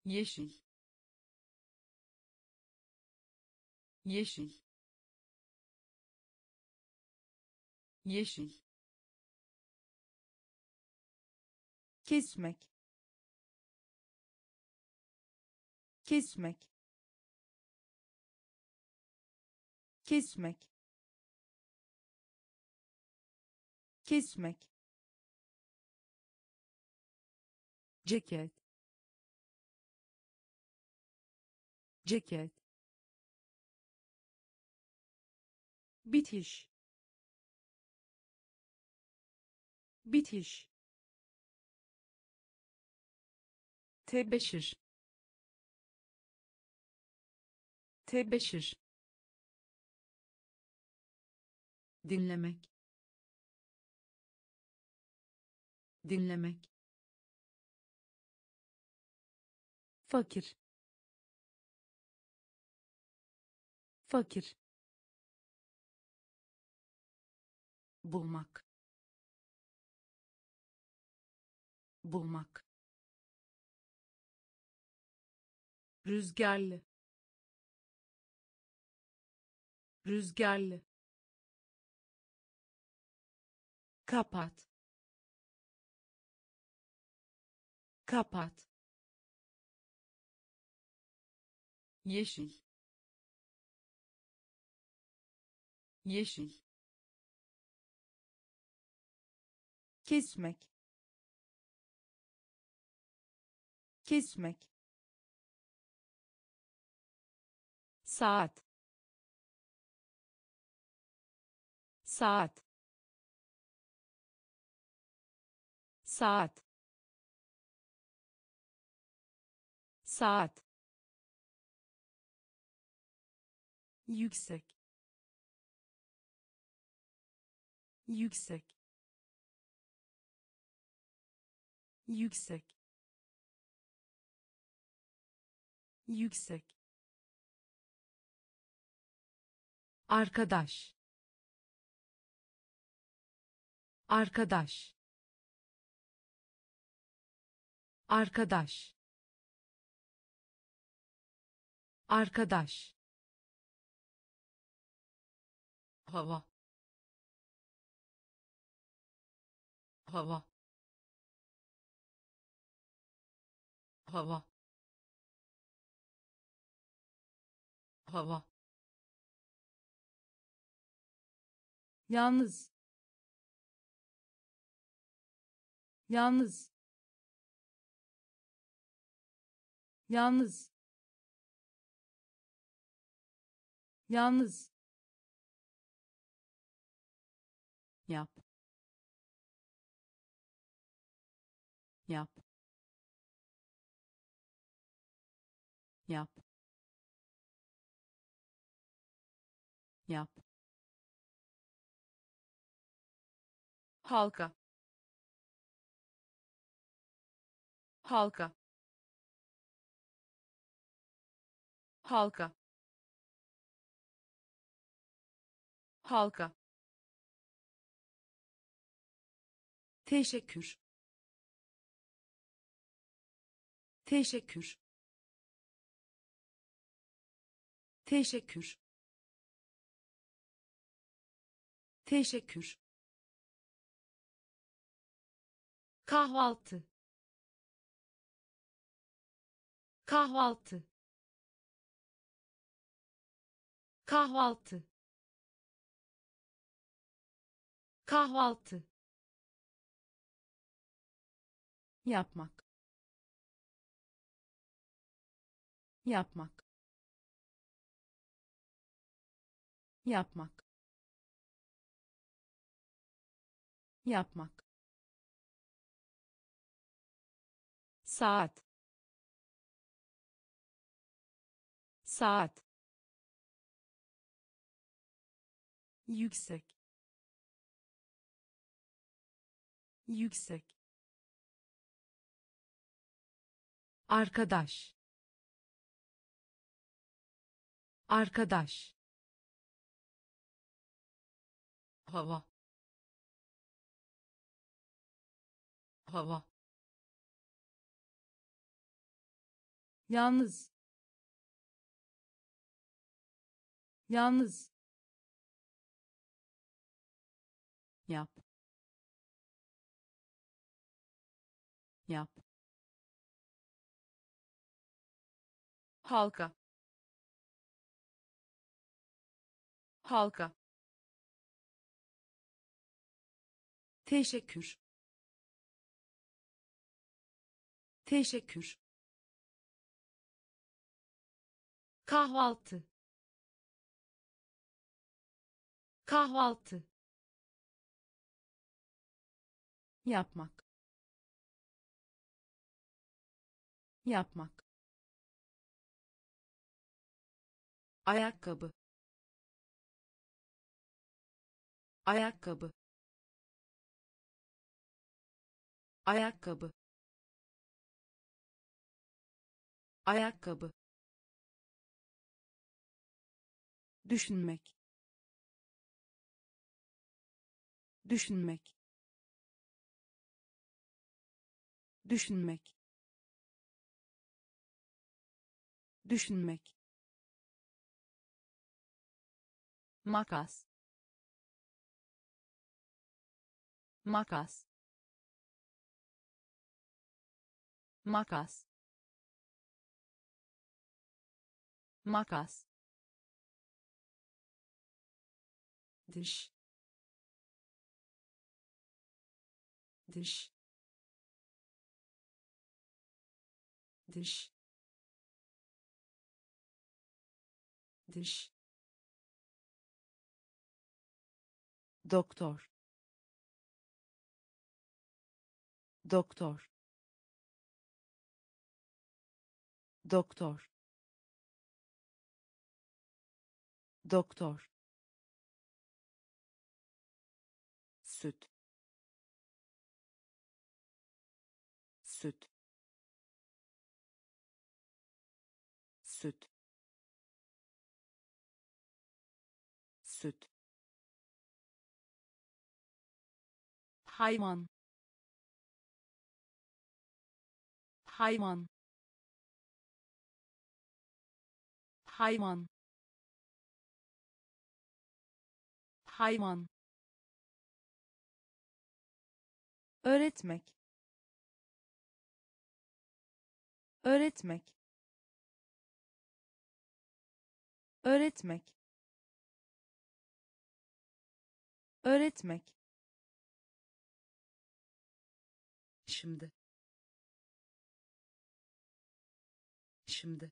Yeşil yeşil. Yeşil. Kesmek. Kesmek. Kesmek. Kesmek. Ceket. Ceket bitiş. Bitiş. Tebeşir. Tebeşir. Dinlemek. Dinlemek. Fakir. Fakir bulmak. Bulmak. Rüzgarlı. Rüzgarlı. Kapat. Kapat. Yeşil. Yeşil kesmek. Kesmek. Saat. Saat. Saat. Saat. Yüksek. Yüksek yüksek. Yüksek. Arkadaş. Arkadaş. Arkadaş. Arkadaş. Hava. Hava hava. Hava. Yalnız. Yalnız. Yalnız. Yalnız. Yap. Yap yap. Yap. Halka. Halka. Halka. Halka. Teşekkür. Teşekkür teşekkür. Teşekkür. Kahvaltı. Kahvaltı. Kahvaltı. Kahvaltı. Yapmak. Yapmak yapmak. Yapmak. Saat. Saat. Yüksek. Yüksek. Arkadaş. Arkadaş hava. Hava. Yalnız. Yalnız. Yap. Yap. Halka. Halka teşekkür. Teşekkür. Kahvaltı. Kahvaltı. Yapmak. Yapmak. Ayakkabı. Ayakkabı ayakkabı. Ayakkabı. Düşünmek. Düşünmek. Düşünmek. Düşünmek. Makas. Makas makas. Makas. Dış dış dış dış doktor. Doktor doktor. Doktor. Süt. Süt. Süt. Süt. Hayvan. Hayvan hayvan. Hayvan. Öğretmek. Öğretmek. Öğretmek. Öğretmek. Şimdi. Şimdi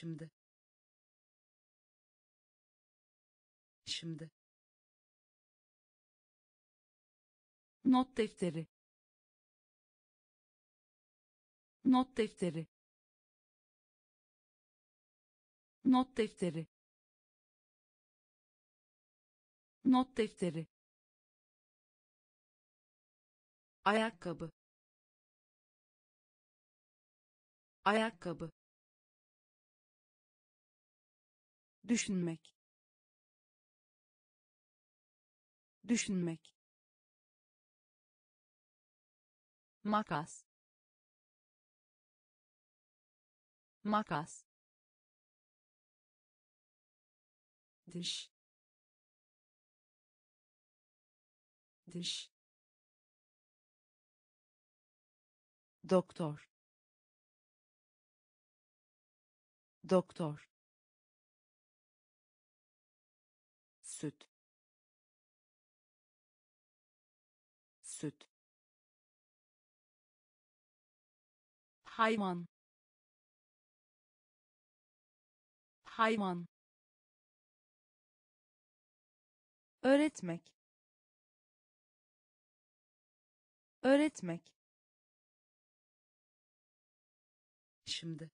şimdi. Şimdi. Not defteri. Not defteri. Not defteri. Not defteri. Ayakkabı. Ayakkabı düşünmek. Düşünmek. Makas. Makas. Dış. Dış. Doktor. Doktor süt. Süt. Hayvan. Hayvan. Öğretmek. Öğretmek. Şimdi.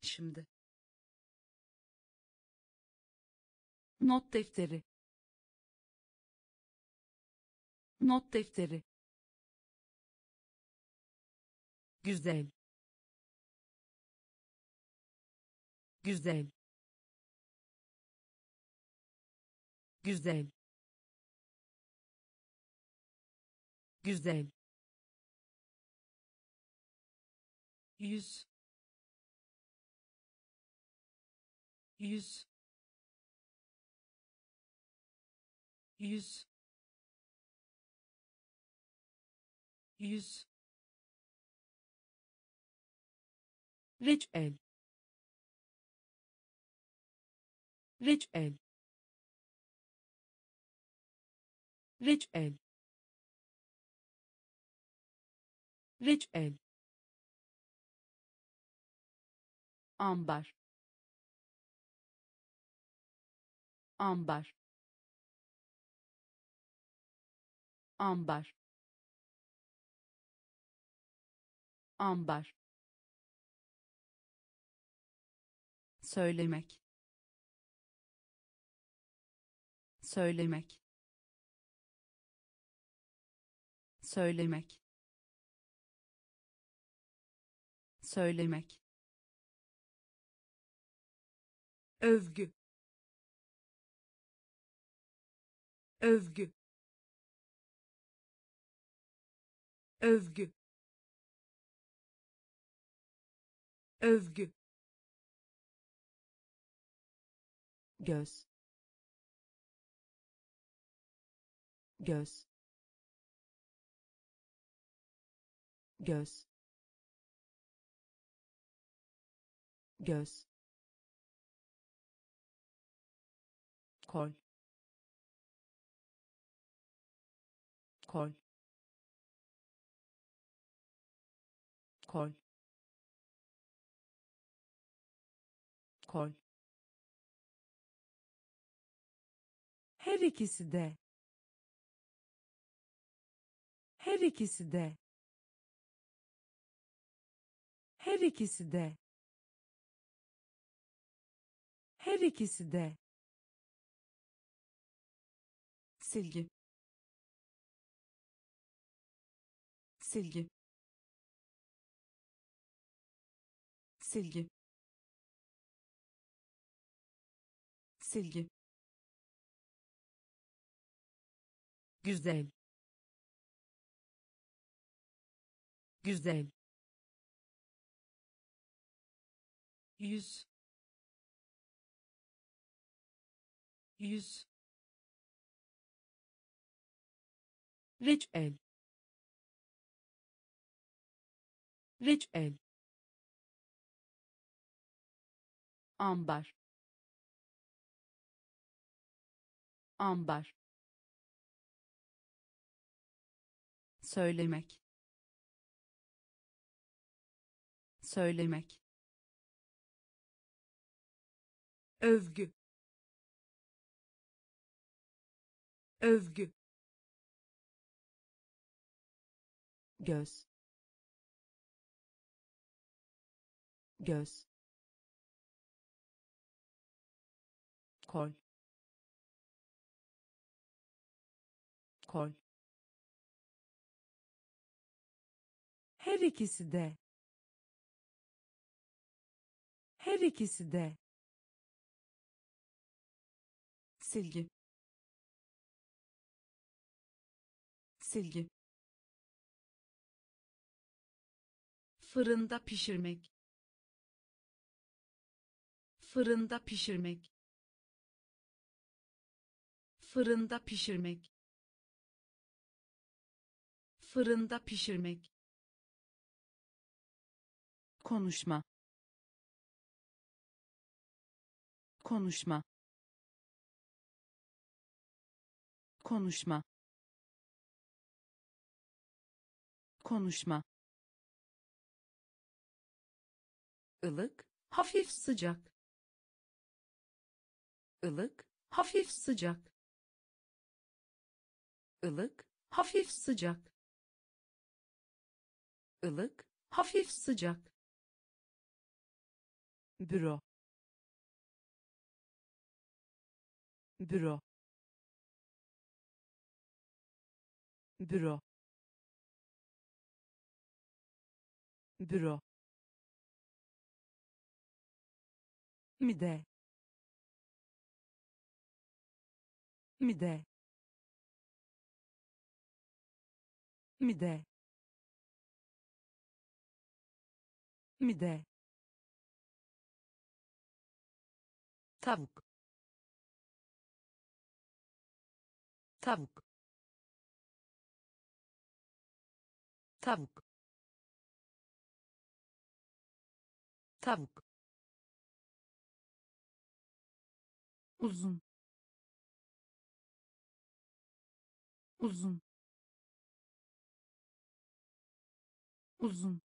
Şimdi not defteri. Not defteri. Güzel. Güzel. Güzel. Güzel. Yüz. Yüz yüz yüz. Reçel reçel reçel reçel ambar. Ambar ambar. Ambar. Söylemek. Söylemek. Söylemek. Söylemek. Övgü. Övgü övgü. Övgü. Göz. Göz. Göz. Göz. Kol. Kol kol. Kol. Her ikisi de. Her ikisi de. Her ikisi de. Her ikisi de. Silgi. Silgi silgi. Silgi. Güzel. Güzel. Yüz. Yüz. Reçel. Reçel ambar. Ambar. Söylemek. Söylemek. Övgü. Övgü. Göz. Göz kol. Kol. Her ikisi de. Her ikisi de. Silgi. Silgi. Fırında pişirmek. Fırında pişirmek fırında pişirmek. Fırında pişirmek. Konuşma. Konuşma. Konuşma. Konuşma. Ilık hafif sıcak. Ilık hafif sıcak ılık hafif sıcak. Ilık hafif sıcak. Büro. Büro. Büro. Büro. Mide. Mide mide mide tavuk. Tavuk. Tavuk. Tavuk. Uzun. Uzun uzun.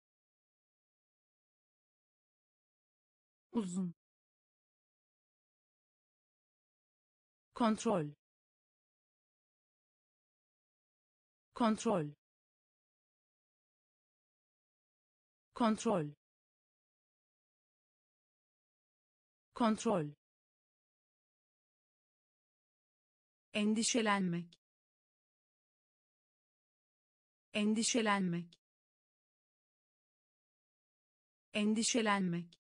Uzun. Kontrol. Kontrol. Kontrol. Kontrol. Endişelenmek. Endişelenmek endişelenmek.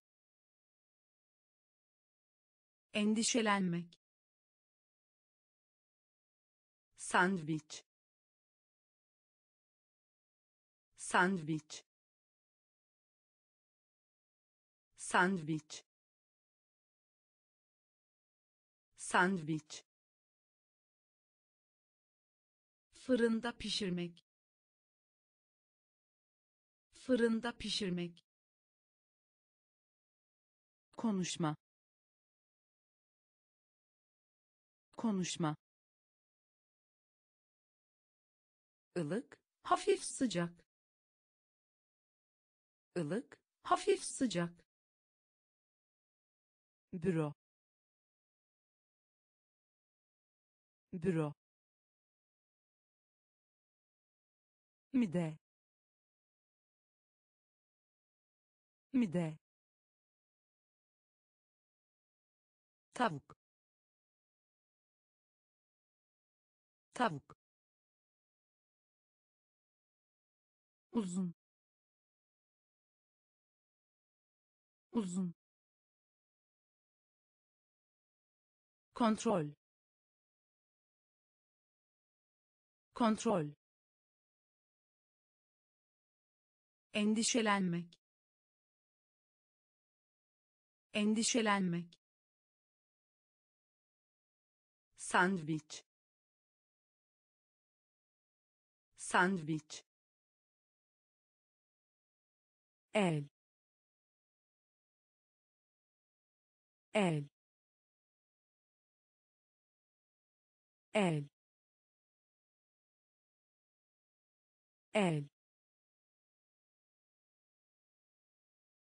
Endişelenmek. Sandviç. Sandviç. Sandviç. Sandviç. Fırında pişirmek. Fırında pişirmek konuşma. Konuşma. Ilık hafif sıcak. Ilık hafif sıcak. Büro. Büro. Mide. Mide tavuk. Tavuk. Uzun. Uzun. Kontrol. Kontrol. Endişelenmek. Endişelenmek sandviç. Sandviç. El. El. El. El.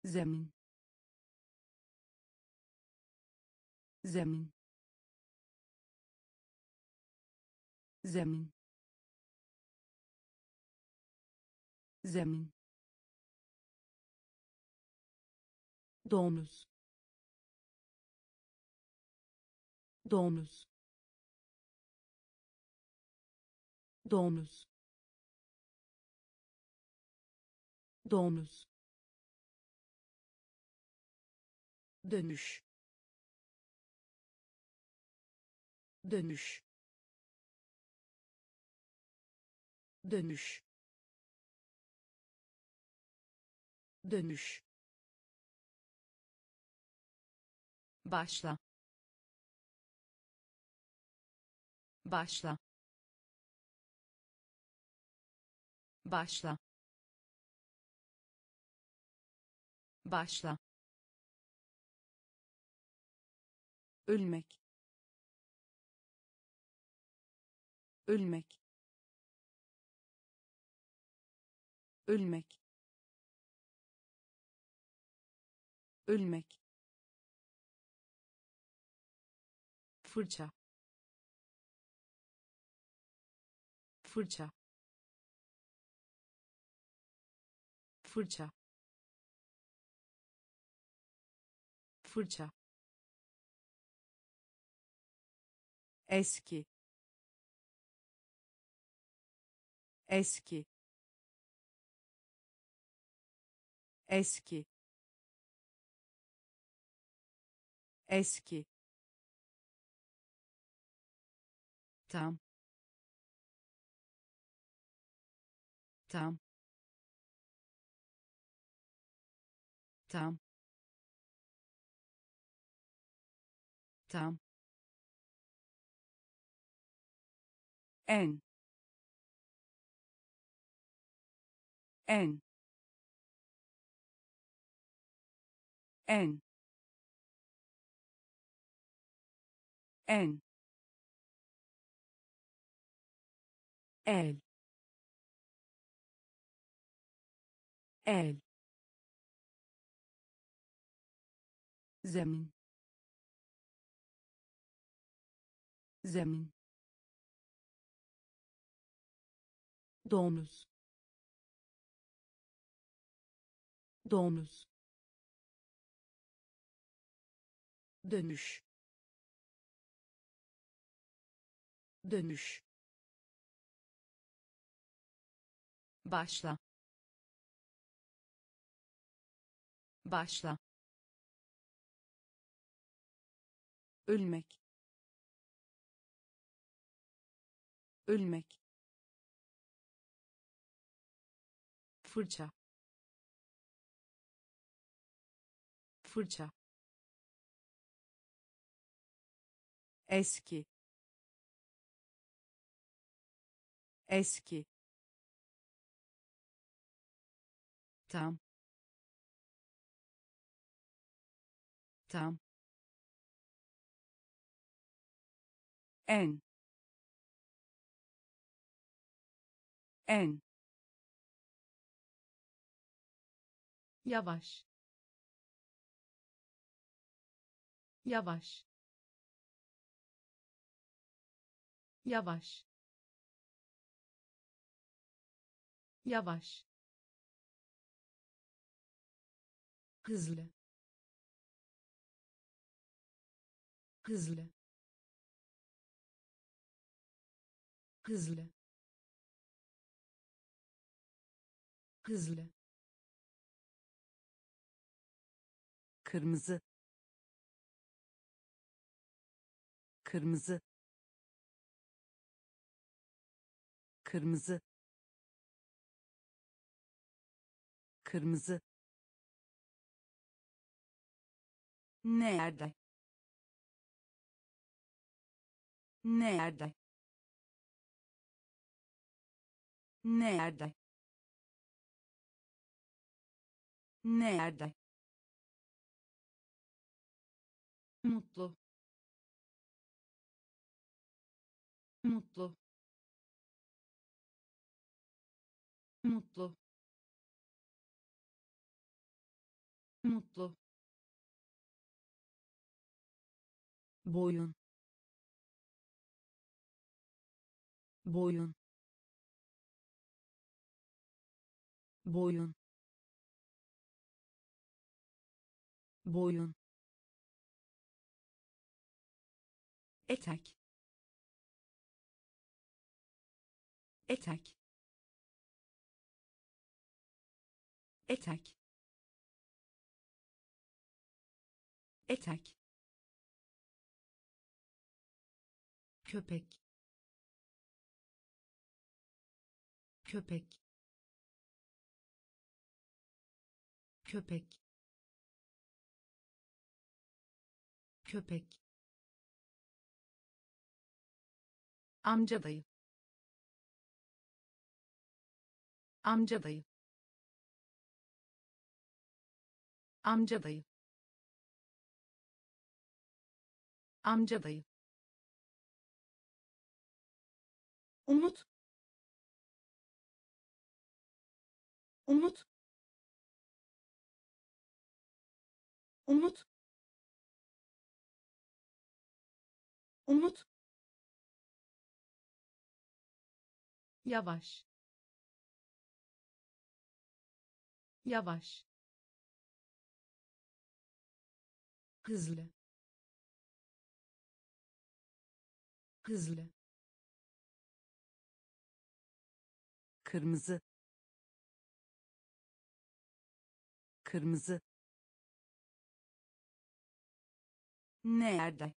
Zemin. Zemin zemin. Zemin. Domuz. Domuz. Domuz. Domuz. Dönüş. Dönüş dönüş. Dönüş. Başla. Başla. Başla. Başla. Ölmek. Ölmek ölmek. Ölmek. Fırça. Fırça. Fırça. Fırça. Eski. Eski eski. Eski. Tam. Tam. Tam. Tam. En. En en. En. El. El. Zemin. Zemin. Domuz. Domuz dönüş. Dönüş. Başla. Başla. Ölmek. Ölmek. Fırça. Fırça eski. Eski. Tam. Tam. En. En. Yavaş. Yavaş yavaş. Yavaş. Hızlı. Hızlı. Hızlı. Hızlı. Kırmızı. Kırmızı kırmızı. Kırmızı. Nerede? Nerede? Nerede? Nerede? Mutlu. Mutlu mutlu. Mutlu. Boyun. Boyun. Boyun. Boyun. Etek. Etek etek. Etek. Köpek. Köpek. Köpek. Köpek. Amca dayı amca dayı amca dayı amca dayı umut. Umut. Umut. Umut. Yavaş. Yavaş hızlı. Hızlı. Kırmızı. Kırmızı. Nerede?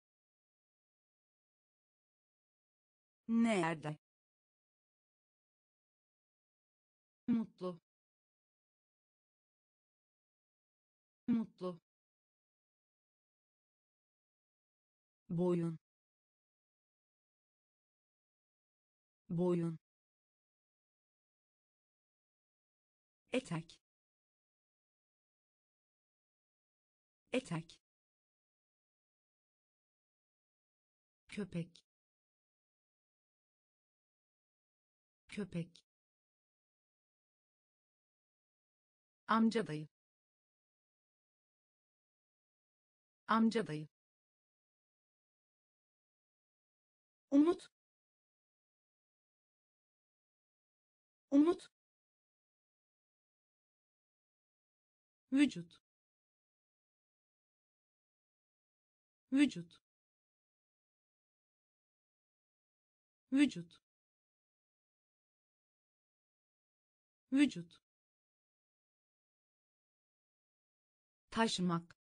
Nerede? Mutlu. Mutlu boyun boyun etek etek köpek köpek amca dayı amca dayı umut. Umut. Vücut. Vücut. Vücut. Vücut. Taşımak.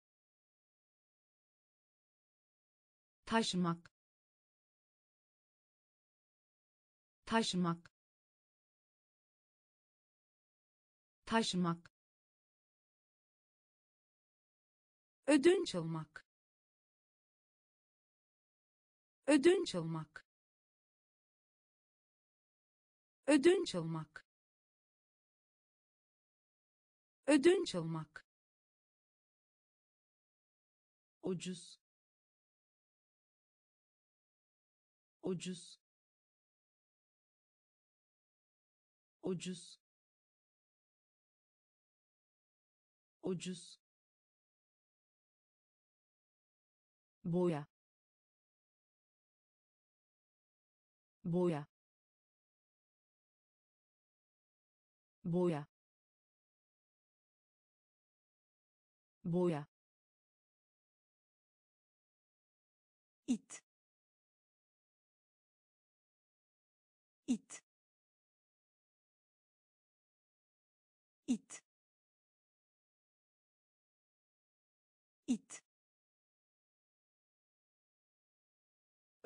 Taşımak taşımak taşımak ödünç almak ödünç almak ödünç almak ödünç almak ucuz ucuz ucuz. Ucuz. Boya. Boya. Boya. Boya. İt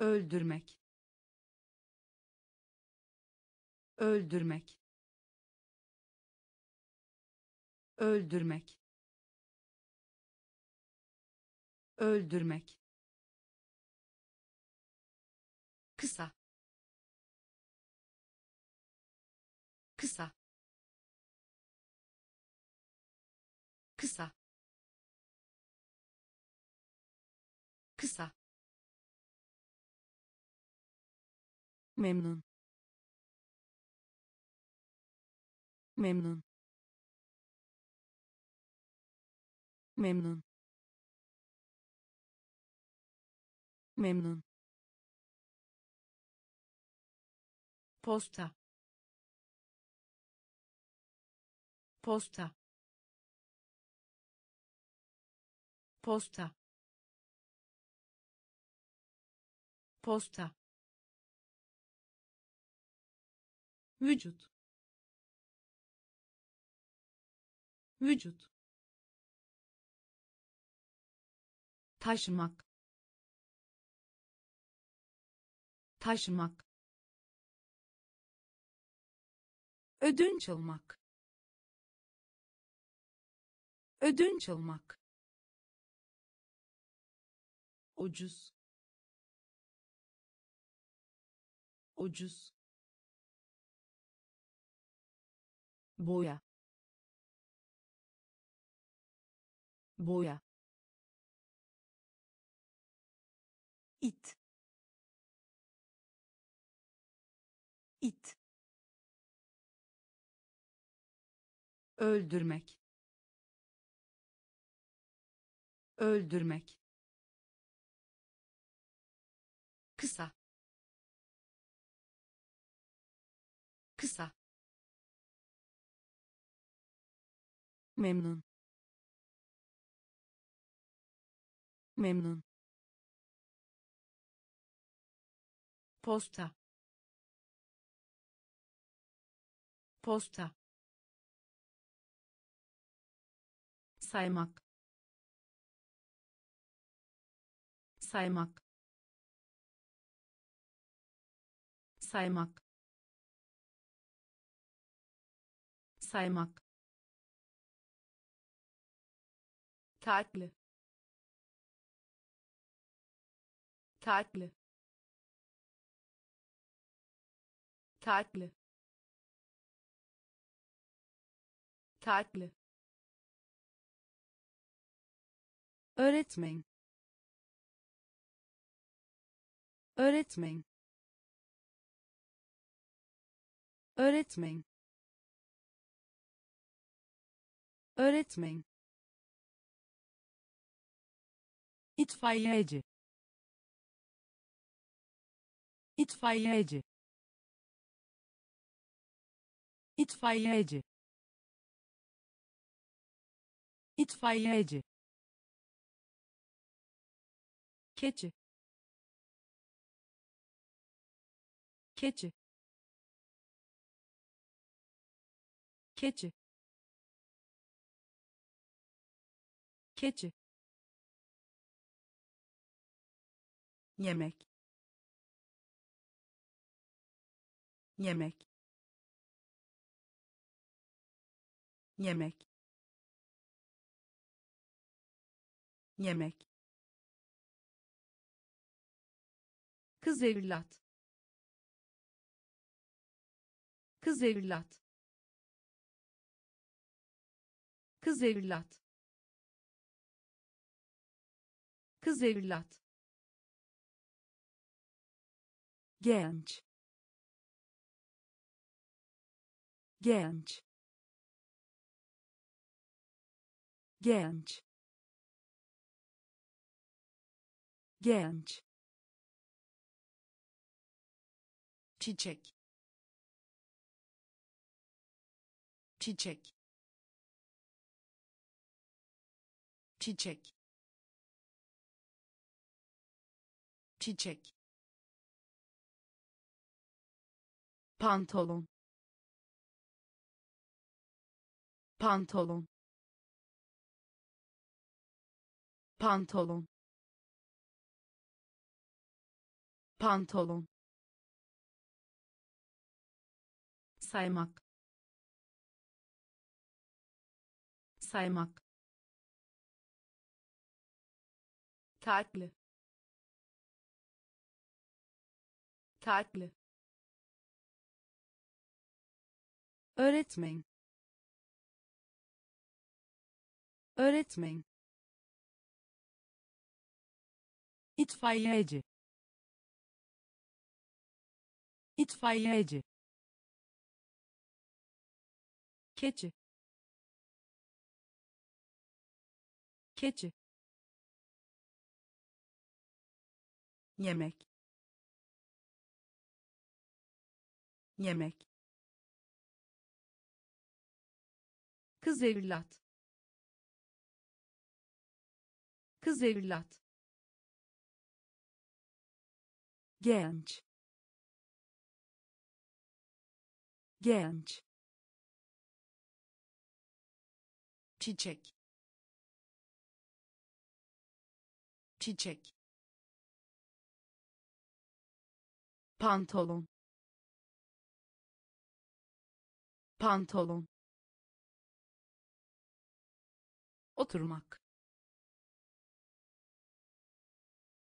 öldürmek. Öldürmek. Öldürmek. Öldürmek. Kısa. Kısa. Kısa. Kısa memnun. Memnun. Memnun. Memnun. Posta. Posta. Posta. Posta vücut. Vücut. Taşımak. Taşımak. Ödünç almak. Ödünç almak. Ucuz. Ucuz boya. Boya. İt. İt. Öldürmek. Öldürmek. Kısa. Kısa memnun. Memnun. Posta. Posta. Saymak. Saymak. Saymak. Saymak tatlı. Tatlı. Tatlı. Tatlı. Öğretmen. Öğretmen. Öğretmen. Öğretmen itfaiyeci. İtfaiyeci. İtfaiyeci. İtfaiyeci. Keçi. Keçi. Keçi. Keçi yemek. Yemek. Yemek. Yemek. Kız evlat. Kız evlat. Kız evlat. Kız evlat genç. Genç. Genç. Genç. Çiçek. Çiçek. Çiçek. Çiçek pantolon. Pantolon. Pantolon. Pantolon. Saymak. Saymak. Tatlı tatlı öğretmen öğretmen itfaiyeci. İtfaiyeci. Keçi. Keçi. Yemek. Yemek kız evlat. Kız evlat. Genç. Genç. Çiçek. Çiçek. Pantolon. Pantolon oturmak.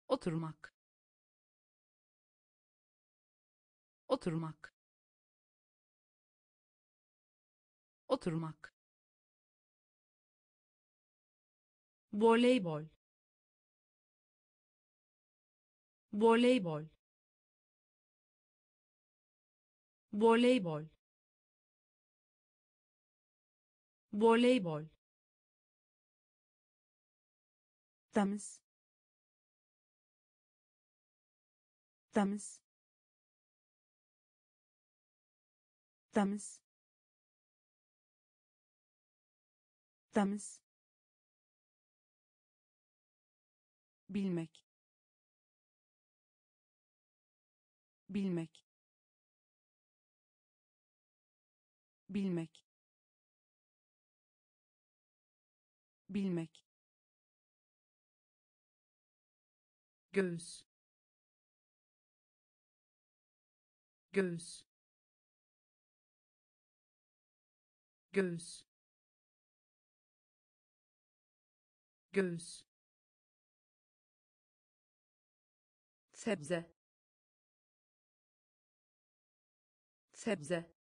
Oturmak. Oturmak. Oturmak. Voleybol. Voleybol. Voleybol. Voleybol temiz temiz temiz temiz bilmek. Bilmek. Bilmek. Bilmek göğüs. Göğüs. Göğüs. Göğüs. Sebze. Sebze.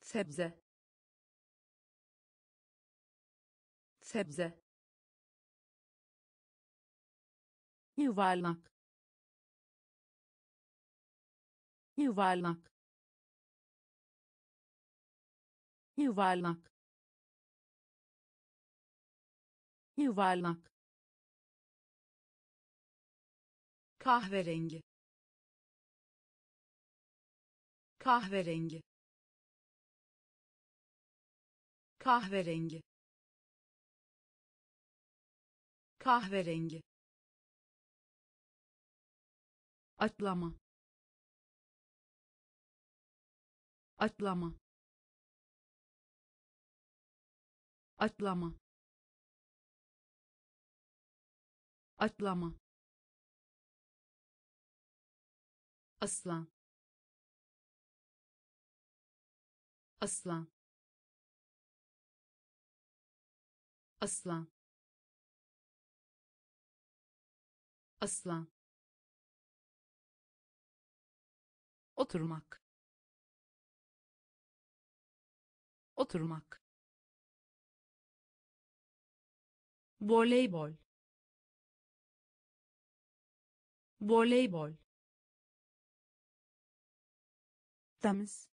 Sebze. Sebze yuvarlak. Yuvarlak. Yuvarlak. Yuvarlak. Kahverengi. Kahverengi. Kahverengi. Kahverengi atlama. Atlama. Atlama. Atlama. Aslan. Aslan. Aslan. Aslan oturmak. Oturmak. Voleybol. Voleybol. Temiz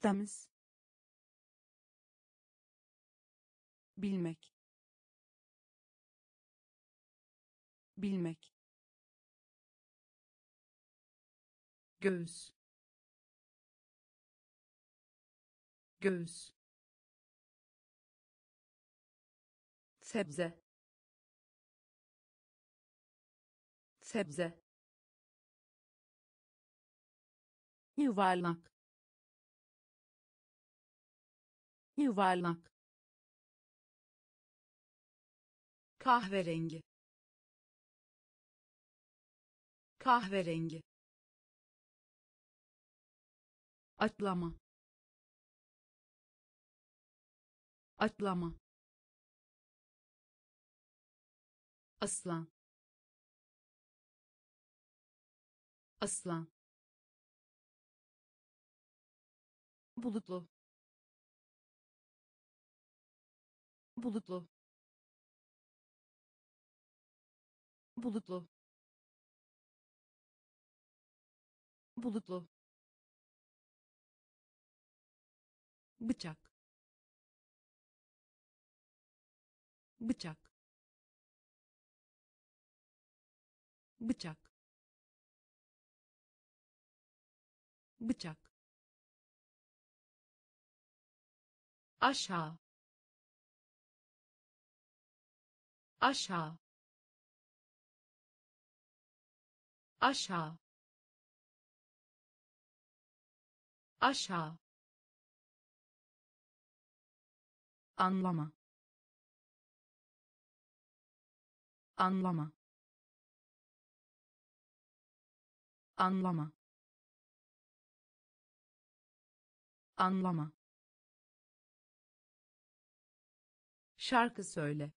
temiz bilmek. Bilmek göğüs. Göğüs. Sebze. Sebze. Yuvarlak. Yuvarlak. Kahverengi. Kahverengi atlama. Atlama. Aslan. Aslan. Bulutlu. Bulutlu. Bulutlu. Bulutlu bıçak. Bıçak. Bıçak. Bıçak. Aşağı. Aşağı. Aşağı. Aşağı anlama. Anlama. Anlama. Anlama. Şarkı söyle.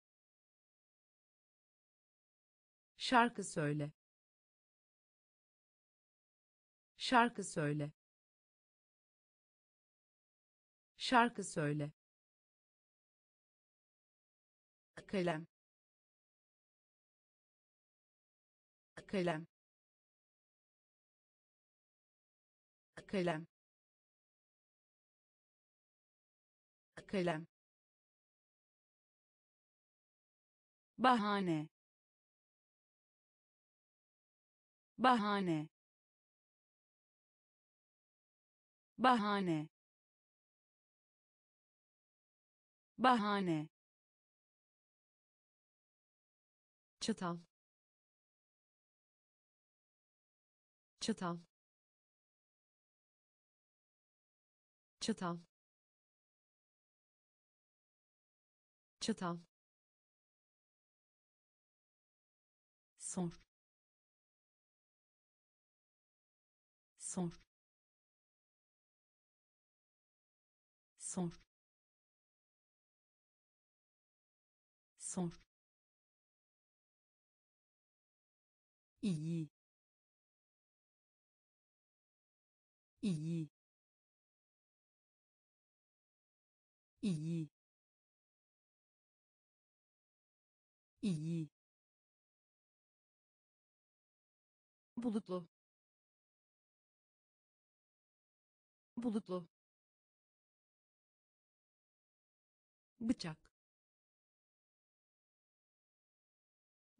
Şarkı söyle. Şarkı söyle. Şarkı söyle kalem. Kalem. Kalem. Kalem. Bahane. Bahane. Bahane. Bahane çatal. Çatal. Çatal. Çatal. Sor. Sor. Sor. Sor iyi. İyi. İyi. İyi. Bulutlu. Bulutlu. Bıçak.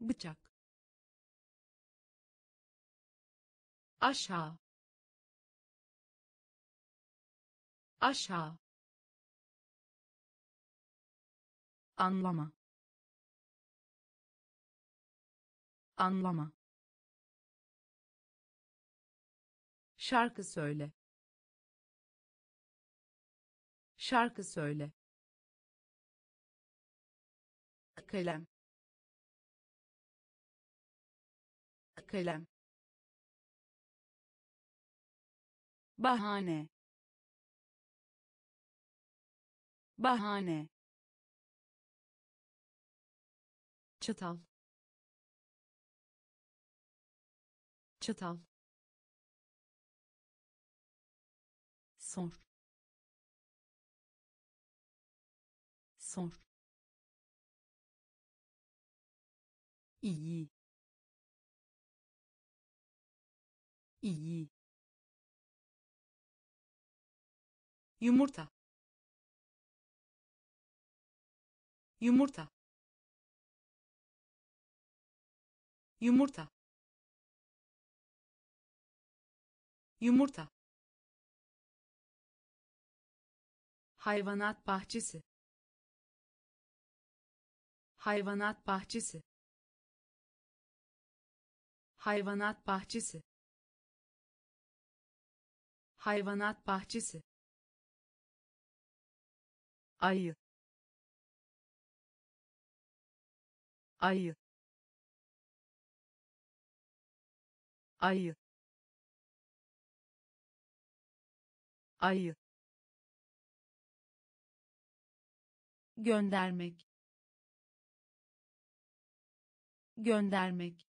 Bıçak aşağı. Aşağı. Anlama. Anlama. Şarkı söyle. Şarkı söyle. Kalem. Kalem bahane. Bahane. Çatal. Çatal. Sor. Sor. İyi. İyi yumurta. Yumurta. Yumurta. Yumurta. Hayvanat bahçesi. Hayvanat bahçesi. Hayvanat bahçesi. Hayvanat bahçesi ayı. Ayı. Ayı. Ayı. Göndermek. Göndermek.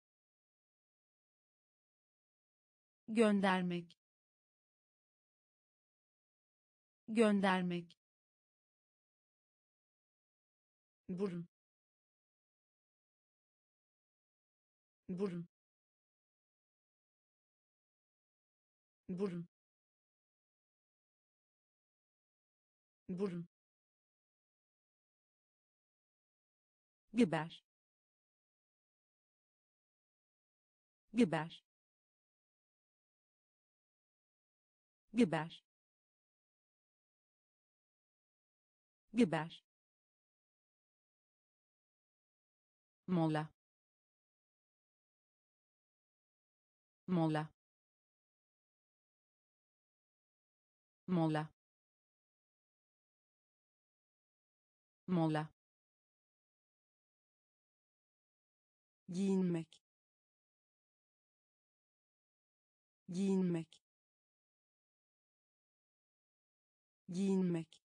Göndermek. Göndermek burun burun burun burun biber biber biber biber mola. Mola. Mola. Mola. Giyinmek. Giyinmek. Giyinmek.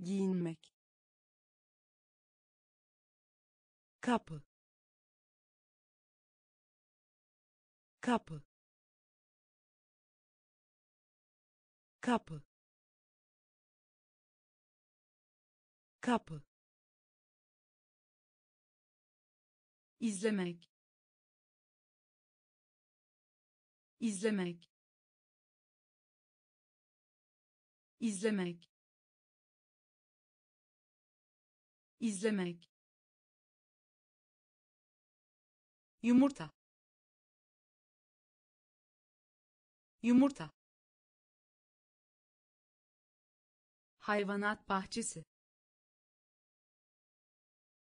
Giyinmek kapı kapı kapı kapı izlemek. İzlemek. İzlemek. İzlemek yumurta. Yumurta. Hayvanat bahçesi.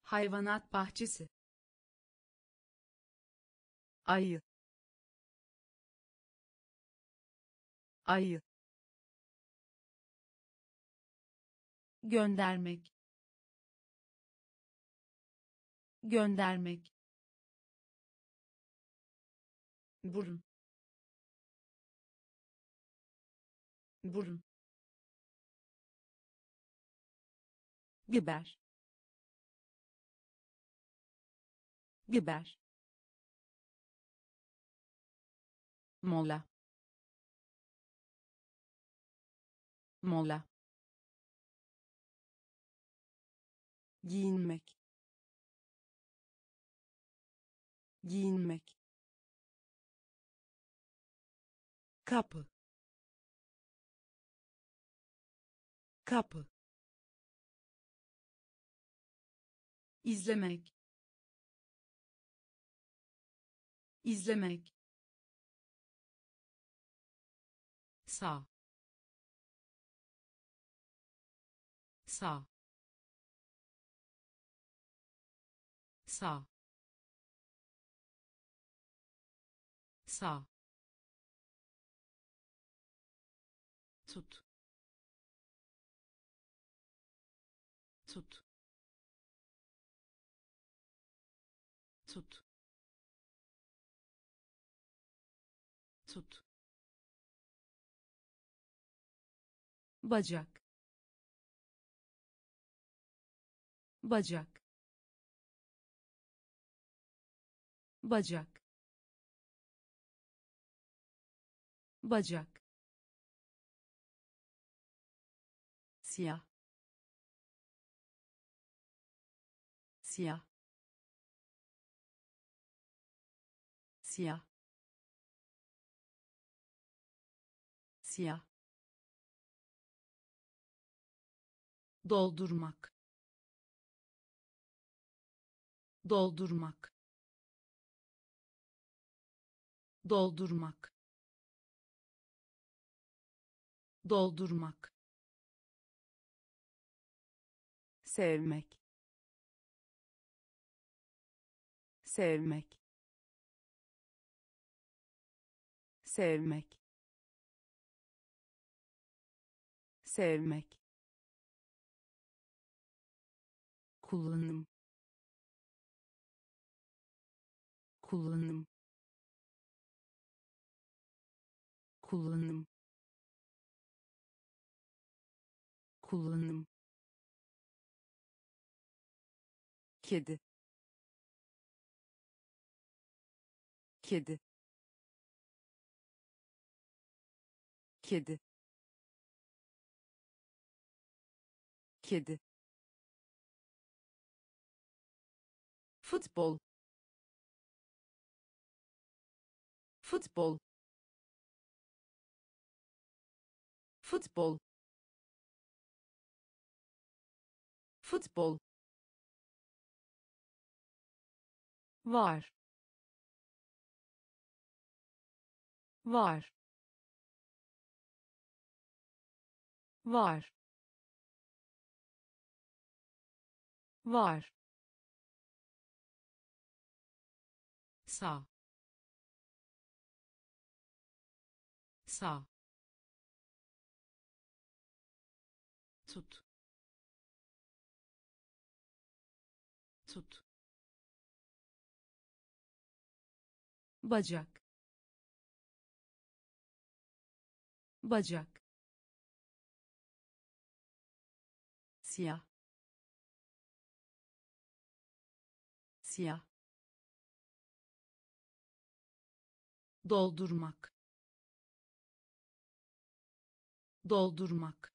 Hayvanat bahçesi. Ayı. Ayı. Göndermek. Göndermek burun burun biber biber mola. Mola. Giyinmek. Giyinmek kapı. Kapı. İzlemek. İzlemek. Sağ. Sağ. Sağ. Sağ tut. Tut. Tut. Tut. Bacak. Bacak. Bacak. Bacak siyah. Siyah. Siyah. Siyah. Doldurmak. Doldurmak. Doldurmak. Doldurmak sevmek. Sevmek. Sevmek. Sevmek. Kullanım. Kullanım. Kullanım. Kullanım kedi. Kedi. Kedi. Kedi. Futbol. Futbol. Futbol. Futbol var. Var. Var. Var. Sağ. Sağ bacak. Bacak. Siyah. Siyah. Doldurmak. Doldurmak.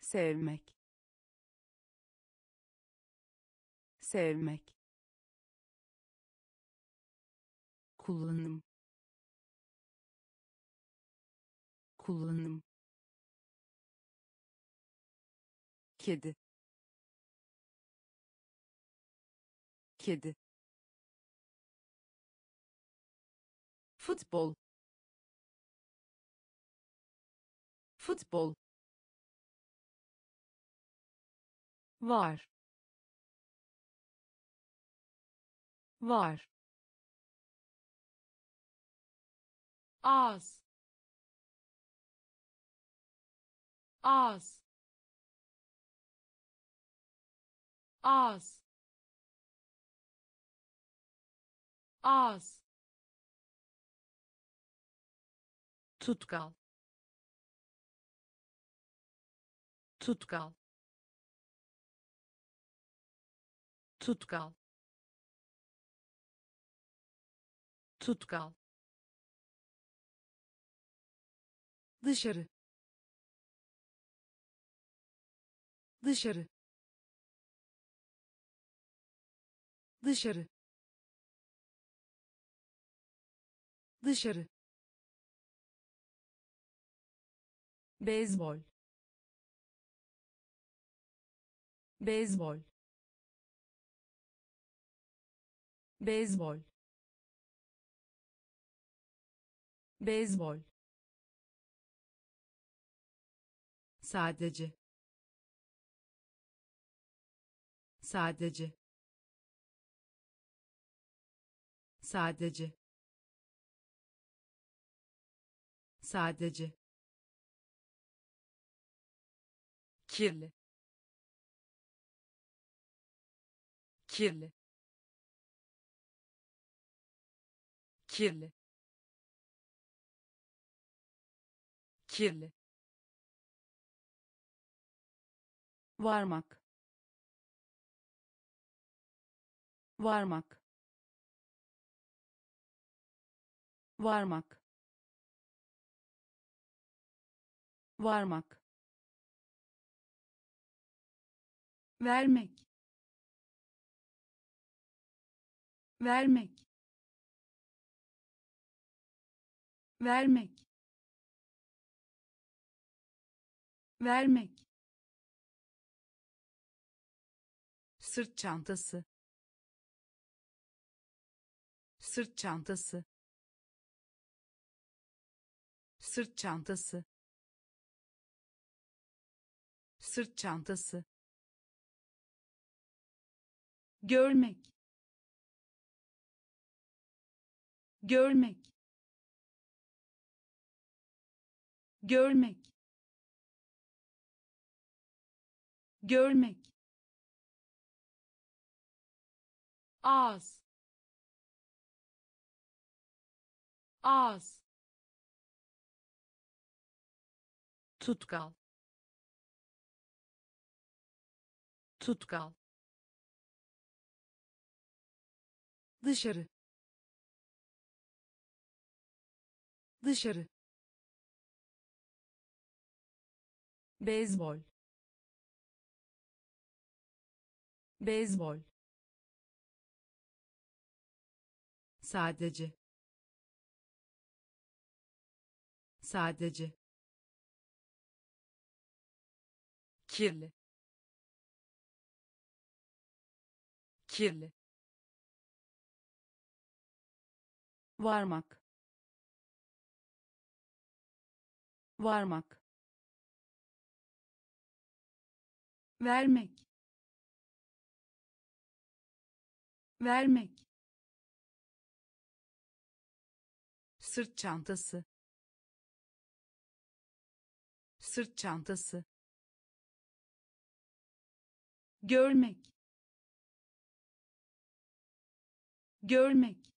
Sevmek. Sevmek kullanım. Kullanım. Kedi. Kedi. Futbol. Futbol. Var. Var az az az az. Tutkal. Tutkal. Tutkal. Tutkal dışarı. Dışarı. Dışarı. Dışarı. Beyzbol. Beyzbol. Beyzbol. Beyzbol sadece. Sadece. Sadece. Sadece. Kirli. Kirli. Kirli. Kirli varmak. Varmak. Varmak. Varmak. Vermek. Vermek. Vermek. Vermek sırt çantası. Sırt çantası. Sırt çantası. Sırt çantası. Görmek. Görmek. Görmek. Görmek ağız ağız tutkal tutkal dışarı dışarı beyzbol beyzbol sadece. Sadece. Kirli. Kirli. Varmak. Varmak. Vermek. Vermek sırt çantası. Sırt çantası. Görmek. Görmek